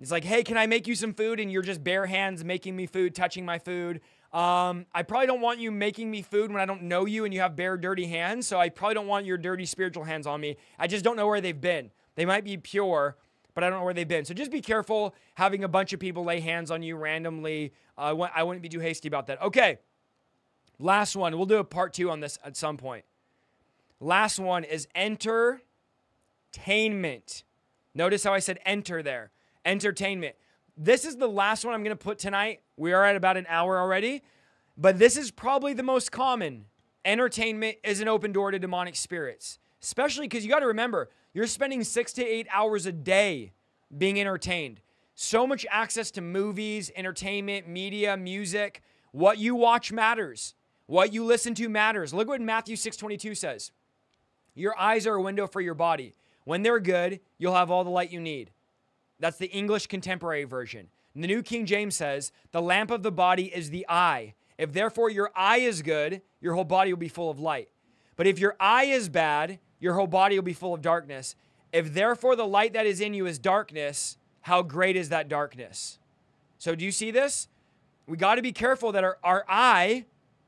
It's like, hey, can I make you some food? And you're just bare hands making me food, touching my food. Um, I probably don't want you making me food when I don't know you and you have bare, dirty hands. So I probably don't want your dirty spiritual hands on me. I just don't know where they've been. They might be pure, but I don't know where they've been. So just be careful having a bunch of people lay hands on you randomly. Uh, I wouldn't be too hasty about that. Okay. Last one. We'll do a part two on this at some point. Last one is entertainment. Notice how I said enter there. Entertainment. This is the last one I'm going to put tonight. We are at about an hour already, but this is probably the most common. Entertainment is an open door to demonic spirits, especially because you got to remember, you're spending six to eight hours a day being entertained. So much access to movies, entertainment, media, music. What you watch matters. What you listen to matters. Look what Matthew 6:22 says. Your eyes are a window for your body. When they're good, you'll have all the light you need. That's the English contemporary version. The New King James says, The lamp of the body is the eye. If therefore your eye is good, your whole body will be full of light. But if your eye is bad, your whole body will be full of darkness. If therefore the light that is in you is darkness, how great is that darkness? So, do you see this? We got to be careful that our, our eye,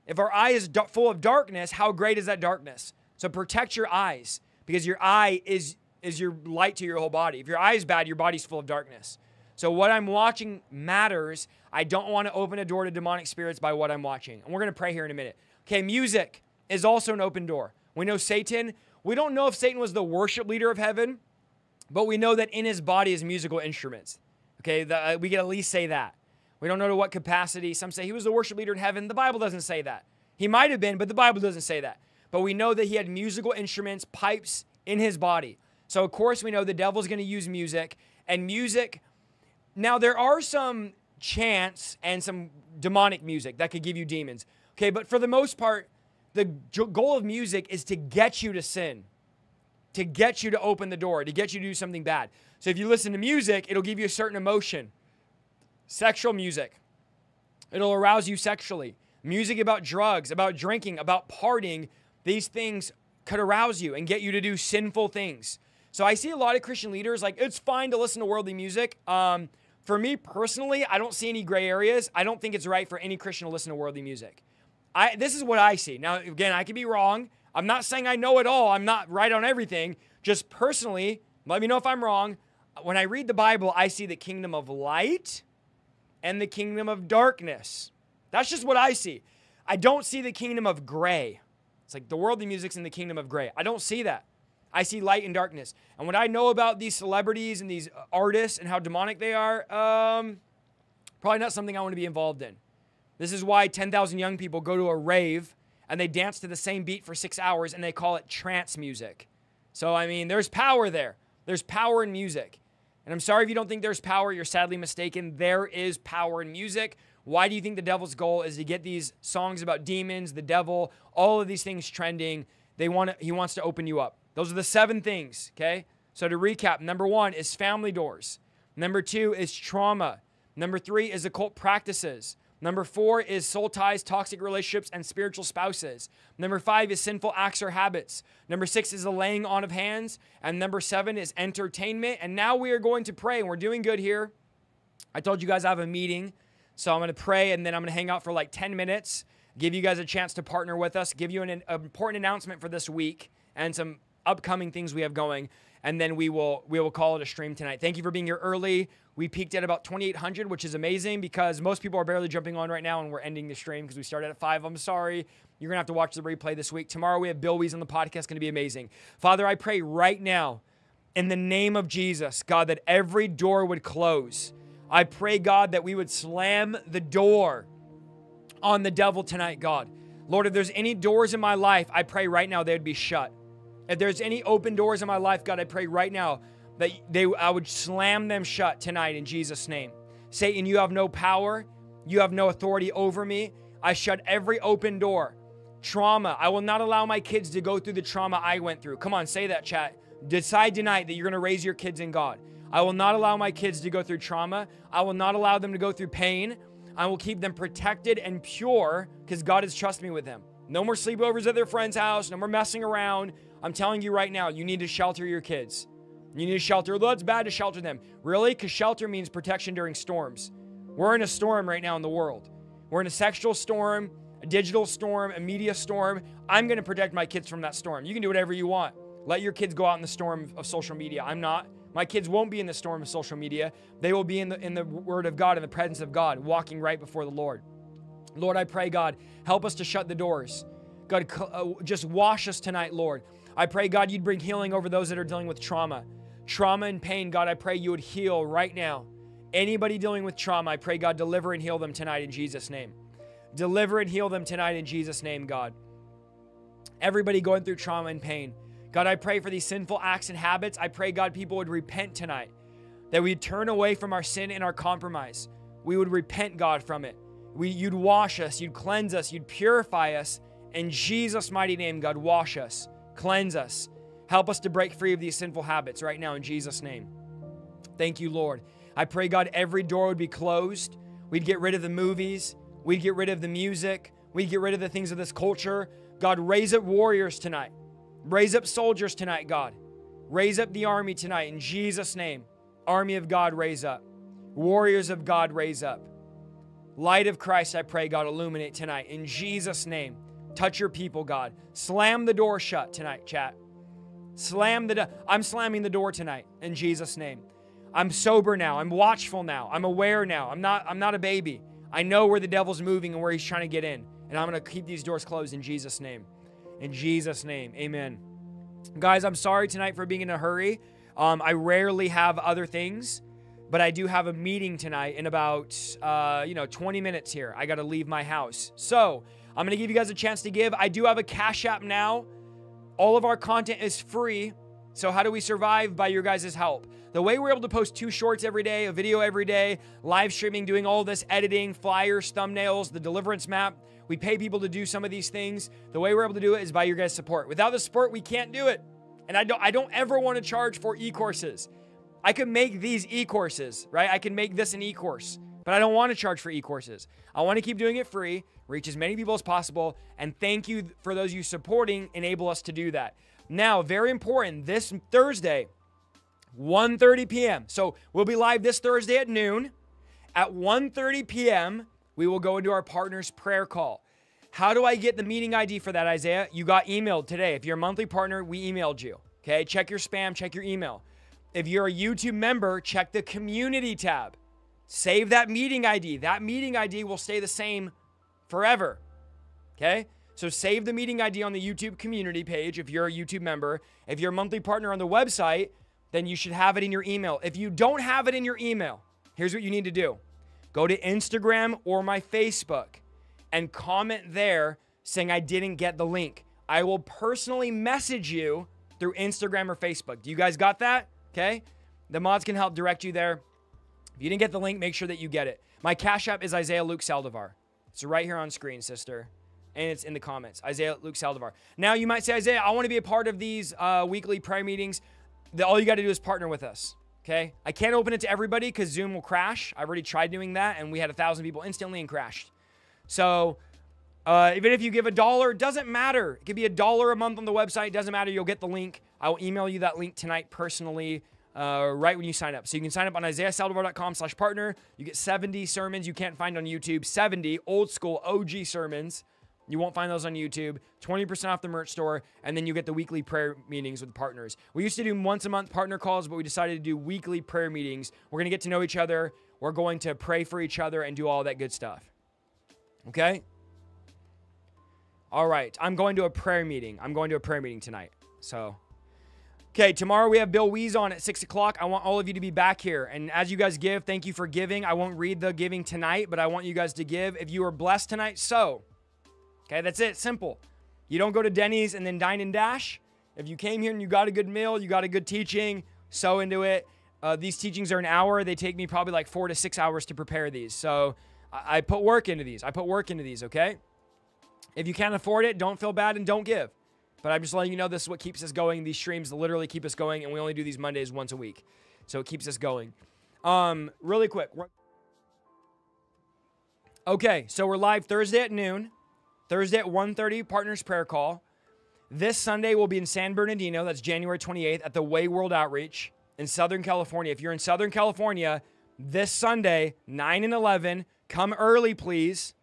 if our eye is full of darkness, how great is that darkness? So, protect your eyes because your eye is is your light to your whole body. If your eye is bad, your body's full of darkness. So what I'm watching matters. I don't want to open a door to demonic spirits by what I'm watching. And we're going to pray here in a minute. Okay, music is also an open door. We know Satan. We don't know if Satan was the worship leader of heaven, but we know that in his body is musical instruments. Okay, the, uh, we can at least say that. We don't know to what capacity. Some say he was the worship leader in heaven. The Bible doesn't say that. He might have been, but the Bible doesn't say that. But we know that he had musical instruments, pipes in his body. So, of course, we know the devil's going to use music, and music. Now, there are some chants and some demonic music that could give you demons. Okay, but for the most part, the goal of music is to get you to sin, to get you to open the door, to get you to do something bad. So, if you listen to music, it'll give you a certain emotion. Sexual music, it'll arouse you sexually. Music about drugs, about drinking, about partying, these things could arouse you and get you to do sinful things. So I see a lot of Christian leaders like it's fine to listen to worldly music. Um, for me personally, I don't see any gray areas. I don't think it's right for any Christian to listen to worldly music. I this is what I see. Now again, I could be wrong. I'm not saying I know it all. I'm not right on everything. Just personally, let me know if I'm wrong. When I read the Bible, I see the kingdom of light and the kingdom of darkness. That's just what I see. I don't see the kingdom of gray. It's like the worldly music's in the kingdom of gray. I don't see that. I see light and darkness. And what I know about these celebrities and these artists and how demonic they are, um, probably not something I want to be involved in. This is why 10,000 young people go to a rave and they dance to the same beat for six hours and they call it trance music. So, I mean, there's power there. There's power in music. And I'm sorry if you don't think there's power, you're sadly mistaken. There is power in music. Why do you think the devil's goal is to get these songs about demons, the devil, all of these things trending? They want to, he wants to open you up. Those are the seven things, okay? So to recap, number one is family doors. Number two is trauma. Number three is occult practices. Number four is soul ties, toxic relationships, and spiritual spouses. Number five is sinful acts or habits. Number six is the laying on of hands. And number seven is entertainment. And now we are going to pray, and we're doing good here. I told you guys I have a meeting. So I'm going to pray, and then I'm going to hang out for like 10 minutes, give you guys a chance to partner with us, give you an, an important announcement for this week, and some upcoming things we have going, and then we will we will call it a stream tonight. Thank you for being here early. We peaked at about 2,800, which is amazing because most people are barely jumping on right now, and we're ending the stream because we started at five. I'm sorry. You're gonna have to watch the replay this week. Tomorrow we have Bill Wiese on the podcast. Going to be amazing. Father, I pray right now, in the name of Jesus, God, that every door would close. I pray, God, that we would slam the door on the devil tonight, God. Lord, if there's any doors in my life, I pray right now they would be shut. If there's any open doors in my life, God, I pray right now that they I would slam them shut tonight in Jesus' name. Satan, you have no power, you have no authority over me. I shut every open door. Trauma. I will not allow my kids to go through the trauma I went through. Come on, say that, chat. Decide tonight that you're going to raise your kids in God. I will not allow my kids to go through trauma. I will not allow them to go through pain. I will keep them protected and pure because God has trusted me with them. No more sleepovers at their friend's house. No more messing around. I'm telling you right now, you need to shelter your kids. You need to shelter. Well, it's bad to shelter them. Really? Because shelter means protection during storms. We're in a storm right now in the world. We're in a sexual storm, a digital storm, a media storm. I'm going to protect my kids from that storm. You can do whatever you want. Let your kids go out in the storm of social media. I'm not. My kids won't be in the storm of social media. They will be in the in the word of God, in the presence of God, walking right before the Lord. Lord, I pray, God, help us to shut the doors. God, uh, just wash us tonight, Lord. I pray, God, you'd bring healing over those that are dealing with trauma. Trauma and pain, God, I pray you would heal right now. Anybody dealing with trauma, I pray, God, deliver and heal them tonight in Jesus' name. Deliver and heal them tonight in Jesus' name, God. Everybody going through trauma and pain. God, I pray for these sinful acts and habits. I pray, God, people would repent tonight, that we'd turn away from our sin and our compromise. We would repent, God, from it. We, you'd wash us, you'd cleanse us, you'd purify us. In Jesus' mighty name, God, wash us, cleanse us. Help us to break free of these sinful habits right now in Jesus' name. Thank you, Lord. I pray, God, every door would be closed. We'd get rid of the movies. We'd get rid of the music. We'd get rid of the things of this culture. God, raise up warriors tonight. Raise up soldiers tonight, God. Raise up the army tonight in Jesus' name. Army of God, raise up. Warriors of God, raise up. Light of Christ, I pray, God, illuminate tonight in Jesus' name. Touch your people, God. Slam the door shut tonight, chat. Slam the door. I'm slamming the door tonight in Jesus' name. I'm sober now. I'm watchful now. I'm aware now. I'm not I'm not a baby. I know where the devil's moving and where he's trying to get in. And I'm going to keep these doors closed in Jesus' name. In Jesus' name. Amen. Guys, I'm sorry tonight for being in a hurry. Um, I rarely have other things, but I do have a meeting tonight in about uh, you know 20 minutes here. I got to leave my house. So I'm going to give you guys a chance to give. I do have a Cash App now. All of our content is free. So, how do we survive? By your guys' help. The way we're able to post two shorts every day, a video every day, live streaming, doing all this editing, flyers, thumbnails, the deliverance map, we pay people to do some of these things. The way we're able to do it is by your guys' support. Without the support, we can't do it. And I don't I don't ever want to charge for e-courses. I could make these e-courses, right? I can make this an e-course, but I don't want to charge for e-courses. I want to keep doing it free, reach as many people as possible, and thank you for those you supporting enable us to do that. Now, very important, this Thursday, 1:30 p.m. So we'll be live this Thursday at noon. At 1:30 p.m., we will go into our partners prayer call. How do I get the meeting ID for that, Isaiah? You got emailed today. If you're a monthly partner, we emailed you. Okay, check your spam, check your email. If you're a YouTube member, check the community tab. Save that meeting ID. That meeting ID will stay the same forever. Okay? So save the meeting ID on the YouTube community page if you're a YouTube member. If you're a monthly partner on the website, then you should have it in your email. If you don't have it in your email, here's what you need to do go to Instagram or my Facebook and comment there saying I didn't get the link. I will personally message you through Instagram or Facebook. Do you guys got that? Okay. The mods can help direct you there. If you didn't get the link, make sure that you get it. My Cash App is Isaiah Luke Saldivar. It's right here on screen, sister. And it's in the comments. Isaiah Luke Saldivar. Now, you might say, Isaiah, I want to be a part of these uh, weekly prayer meetings the, all you got to do is partner with us. Okay. I can't open it to everybody because Zoom will crash. I've already tried doing that and we had a thousand people instantly and crashed. So uh, even if you give a dollar, it doesn't matter. It could be a dollar a month on the website. It Doesn't matter. You'll get the link. I will email you that link tonight personally. Uh, right when you sign up. So you can sign up on isaiahsaldivar.com slash partner. You get 70 sermons you can't find on YouTube, 70 old school OG sermons you won't find those on YouTube. 20% off the merch store, and then you get the weekly prayer meetings with partners. We used to do once a month partner calls, but we decided to do weekly prayer meetings. We're going to get to know each other. We're going to pray for each other and do all that good stuff. Okay? All right. I'm going to a prayer meeting. I'm going to a prayer meeting tonight. So, okay, tomorrow we have Bill Wiese on at 6 o'clock. I want all of you to be back here. And as you guys give, thank you for giving. I won't read the giving tonight, but I want you guys to give. If you are blessed tonight, so Okay, that's it. Simple. You don't go to Denny's and then dine and dash. If you came here and you got a good meal, you got a good teaching, so into it. Uh, these teachings are an hour. They take me probably like four to six hours to prepare these. So I, I put work into these. I put work into these, okay? If you can't afford it, don't feel bad and don't give. But I'm just letting you know this is what keeps us going. These streams literally keep us going, and we only do these Mondays once a week. So it keeps us going. Um, really quick. Okay, so we're live Thursday at noon. Thursday at 1.30, Partners Prayer Call. This Sunday will be in San Bernardino. That's January 28th at the Way World Outreach in Southern California. If you're in Southern California, this Sunday, 9 and 11, come early, please.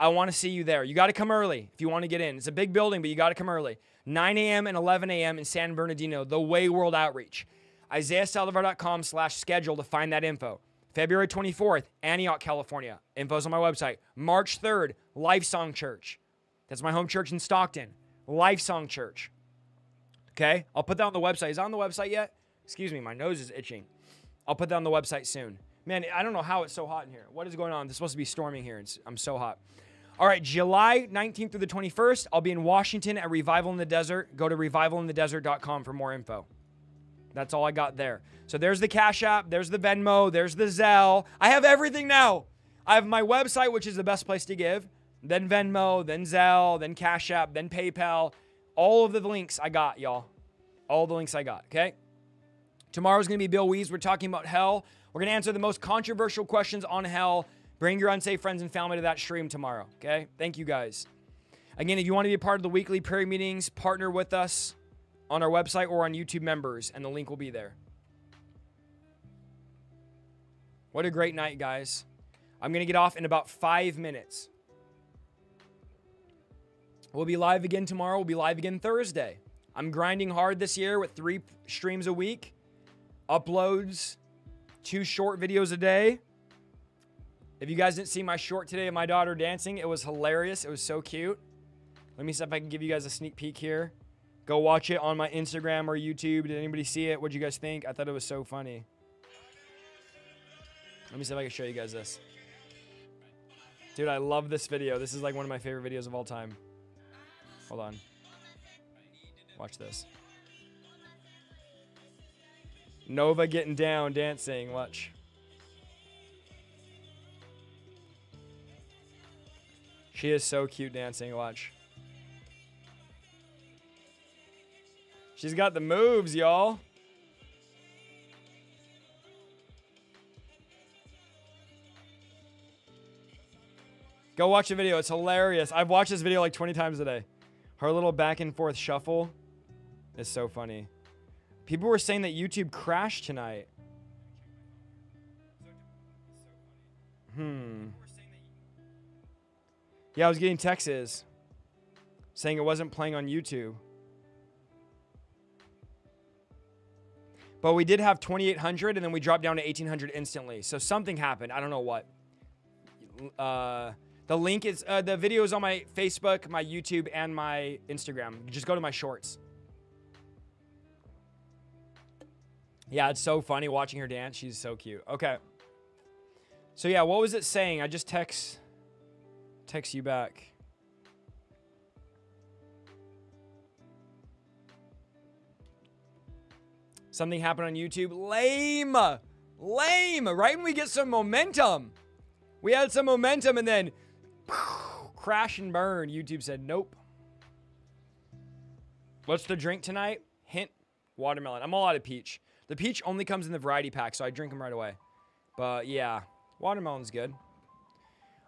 I want to see you there. You got to come early if you want to get in. It's a big building, but you got to come early. 9 a.m. and 11 a.m. in San Bernardino, the Way World Outreach. IsaiahSaldivar.com slash schedule to find that info. February 24th, Antioch, California. Info's on my website. March 3rd, Lifesong Church. That's my home church in Stockton. Lifesong Church. Okay? I'll put that on the website. Is on the website yet? Excuse me, my nose is itching. I'll put that on the website soon. Man, I don't know how it's so hot in here. What is going on? It's supposed to be storming here. It's, I'm so hot. All right, July 19th through the 21st, I'll be in Washington at Revival in the Desert. Go to revivalinthedesert.com for more info. That's all I got there. So there's the Cash App, there's the Venmo, there's the Zelle. I have everything now. I have my website, which is the best place to give, then Venmo, then Zelle, then Cash App, then PayPal. All of the links I got, y'all. All the links I got, okay? Tomorrow's to be Bill Wiese. We're talking about hell. We're going to answer the most controversial questions on hell. Bring your unsafe friends and family to that stream tomorrow. Okay? Thank you guys. Again, if you want to be a part of the weekly prayer meetings, partner with us on our website or on YouTube members, and the link will be there. What a great night, guys. I'm going to get off in about five minutes. We'll be live again tomorrow. We'll be live again Thursday. I'm grinding hard this year with three streams a week uploads, two short videos a day. If you guys didn't see my short today of my daughter dancing, it was hilarious. It was so cute. Let me see if I can give you guys a sneak peek here. Go watch it on my Instagram or YouTube. Did anybody see it? What'd you guys think? I thought it was so funny. Let me see if I can show you guys this. Dude, I love this video. This is like one of my favorite videos of all time. Hold on. Watch this. Nova getting down, dancing. Watch. She is so cute dancing. Watch. She's got the moves, y'all. Go watch the video. It's hilarious. I've watched this video like 20 times a day. Her little back and forth shuffle is so funny. People were saying that YouTube crashed tonight. Hmm. Yeah, I was getting texts saying it wasn't playing on YouTube. But we did have 2800 and then we dropped down to 1800 instantly. So something happened. I don't know what. Uh, the link is uh, the video is on my Facebook, my YouTube, and my Instagram. Just go to my shorts. Yeah, it's so funny watching her dance. She's so cute. Okay. So yeah, what was it saying? I just text text you back. Something happened on YouTube. Lame. Lame. Right when we get some momentum. We had some momentum and then crash and burn. YouTube said, nope. What's the drink tonight? Hint, watermelon. I'm all out of peach. The peach only comes in the variety pack, so I drink them right away. But yeah, watermelon's good.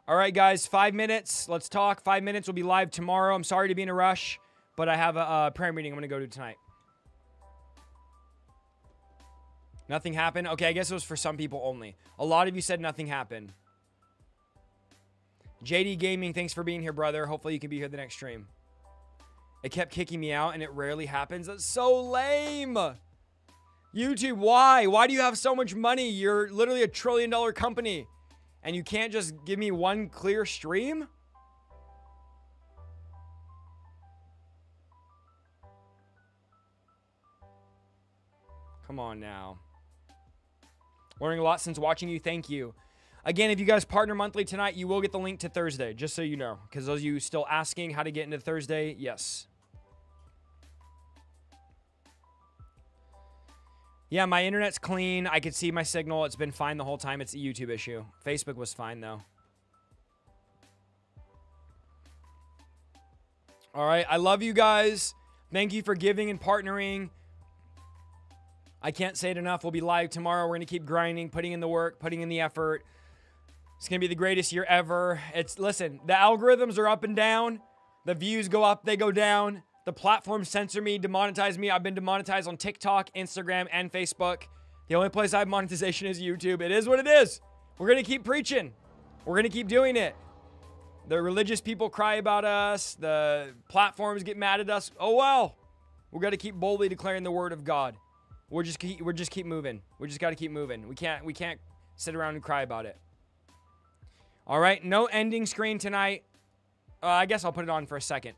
All right, guys, five minutes. Let's talk. Five minutes. We'll be live tomorrow. I'm sorry to be in a rush, but I have a, a prayer meeting I'm going to go to tonight. Nothing happened. Okay, I guess it was for some people only. A lot of you said nothing happened. JD Gaming, thanks for being here, brother. Hopefully you can be here the next stream. It kept kicking me out, and it rarely happens. That's so lame. YouTube, why? Why do you have so much money? You're literally a trillion dollar company and you can't just give me one clear stream? Come on now. Learning a lot since watching you. Thank you. Again, if you guys partner monthly tonight, you will get the link to Thursday, just so you know. Because those of you still asking how to get into Thursday, yes. Yeah, my internet's clean. I could see my signal. It's been fine the whole time. It's a YouTube issue. Facebook was fine though. All right. I love you guys. Thank you for giving and partnering. I can't say it enough. We'll be live tomorrow. We're going to keep grinding, putting in the work, putting in the effort. It's going to be the greatest year ever. It's listen, the algorithms are up and down. The views go up, they go down. The platforms censor me, demonetize me. I've been demonetized on TikTok, Instagram, and Facebook. The only place I have monetization is YouTube. It is what it is. We're going to keep preaching. We're going to keep doing it. The religious people cry about us. The platforms get mad at us. Oh well. We're going to keep boldly declaring the word of God. We're just keep, we're just keep moving. We just got to keep moving. We can't we can't sit around and cry about it. All right, no ending screen tonight. Uh, I guess I'll put it on for a second.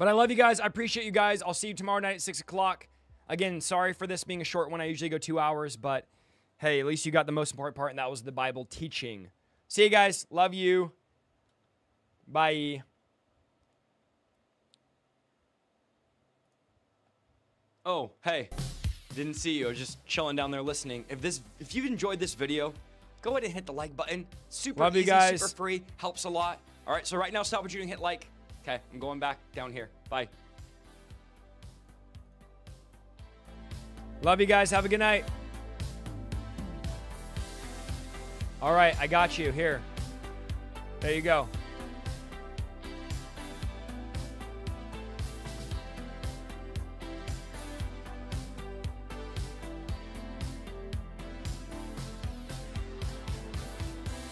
But I love you guys. I appreciate you guys. I'll see you tomorrow night at six o'clock. Again, sorry for this being a short one. I usually go two hours, but hey, at least you got the most important part, and that was the Bible teaching. See you guys. Love you. Bye. Oh, hey. Didn't see you. I was just chilling down there listening. If this if you've enjoyed this video, go ahead and hit the like button. Super Love you easy, guys. super free, helps a lot. All right, so right now stop what you're doing, hit like. Okay, I'm going back down here. Bye. Love you guys. Have a good night. All right, I got you. Here. There you go.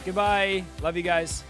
Goodbye. Love you guys.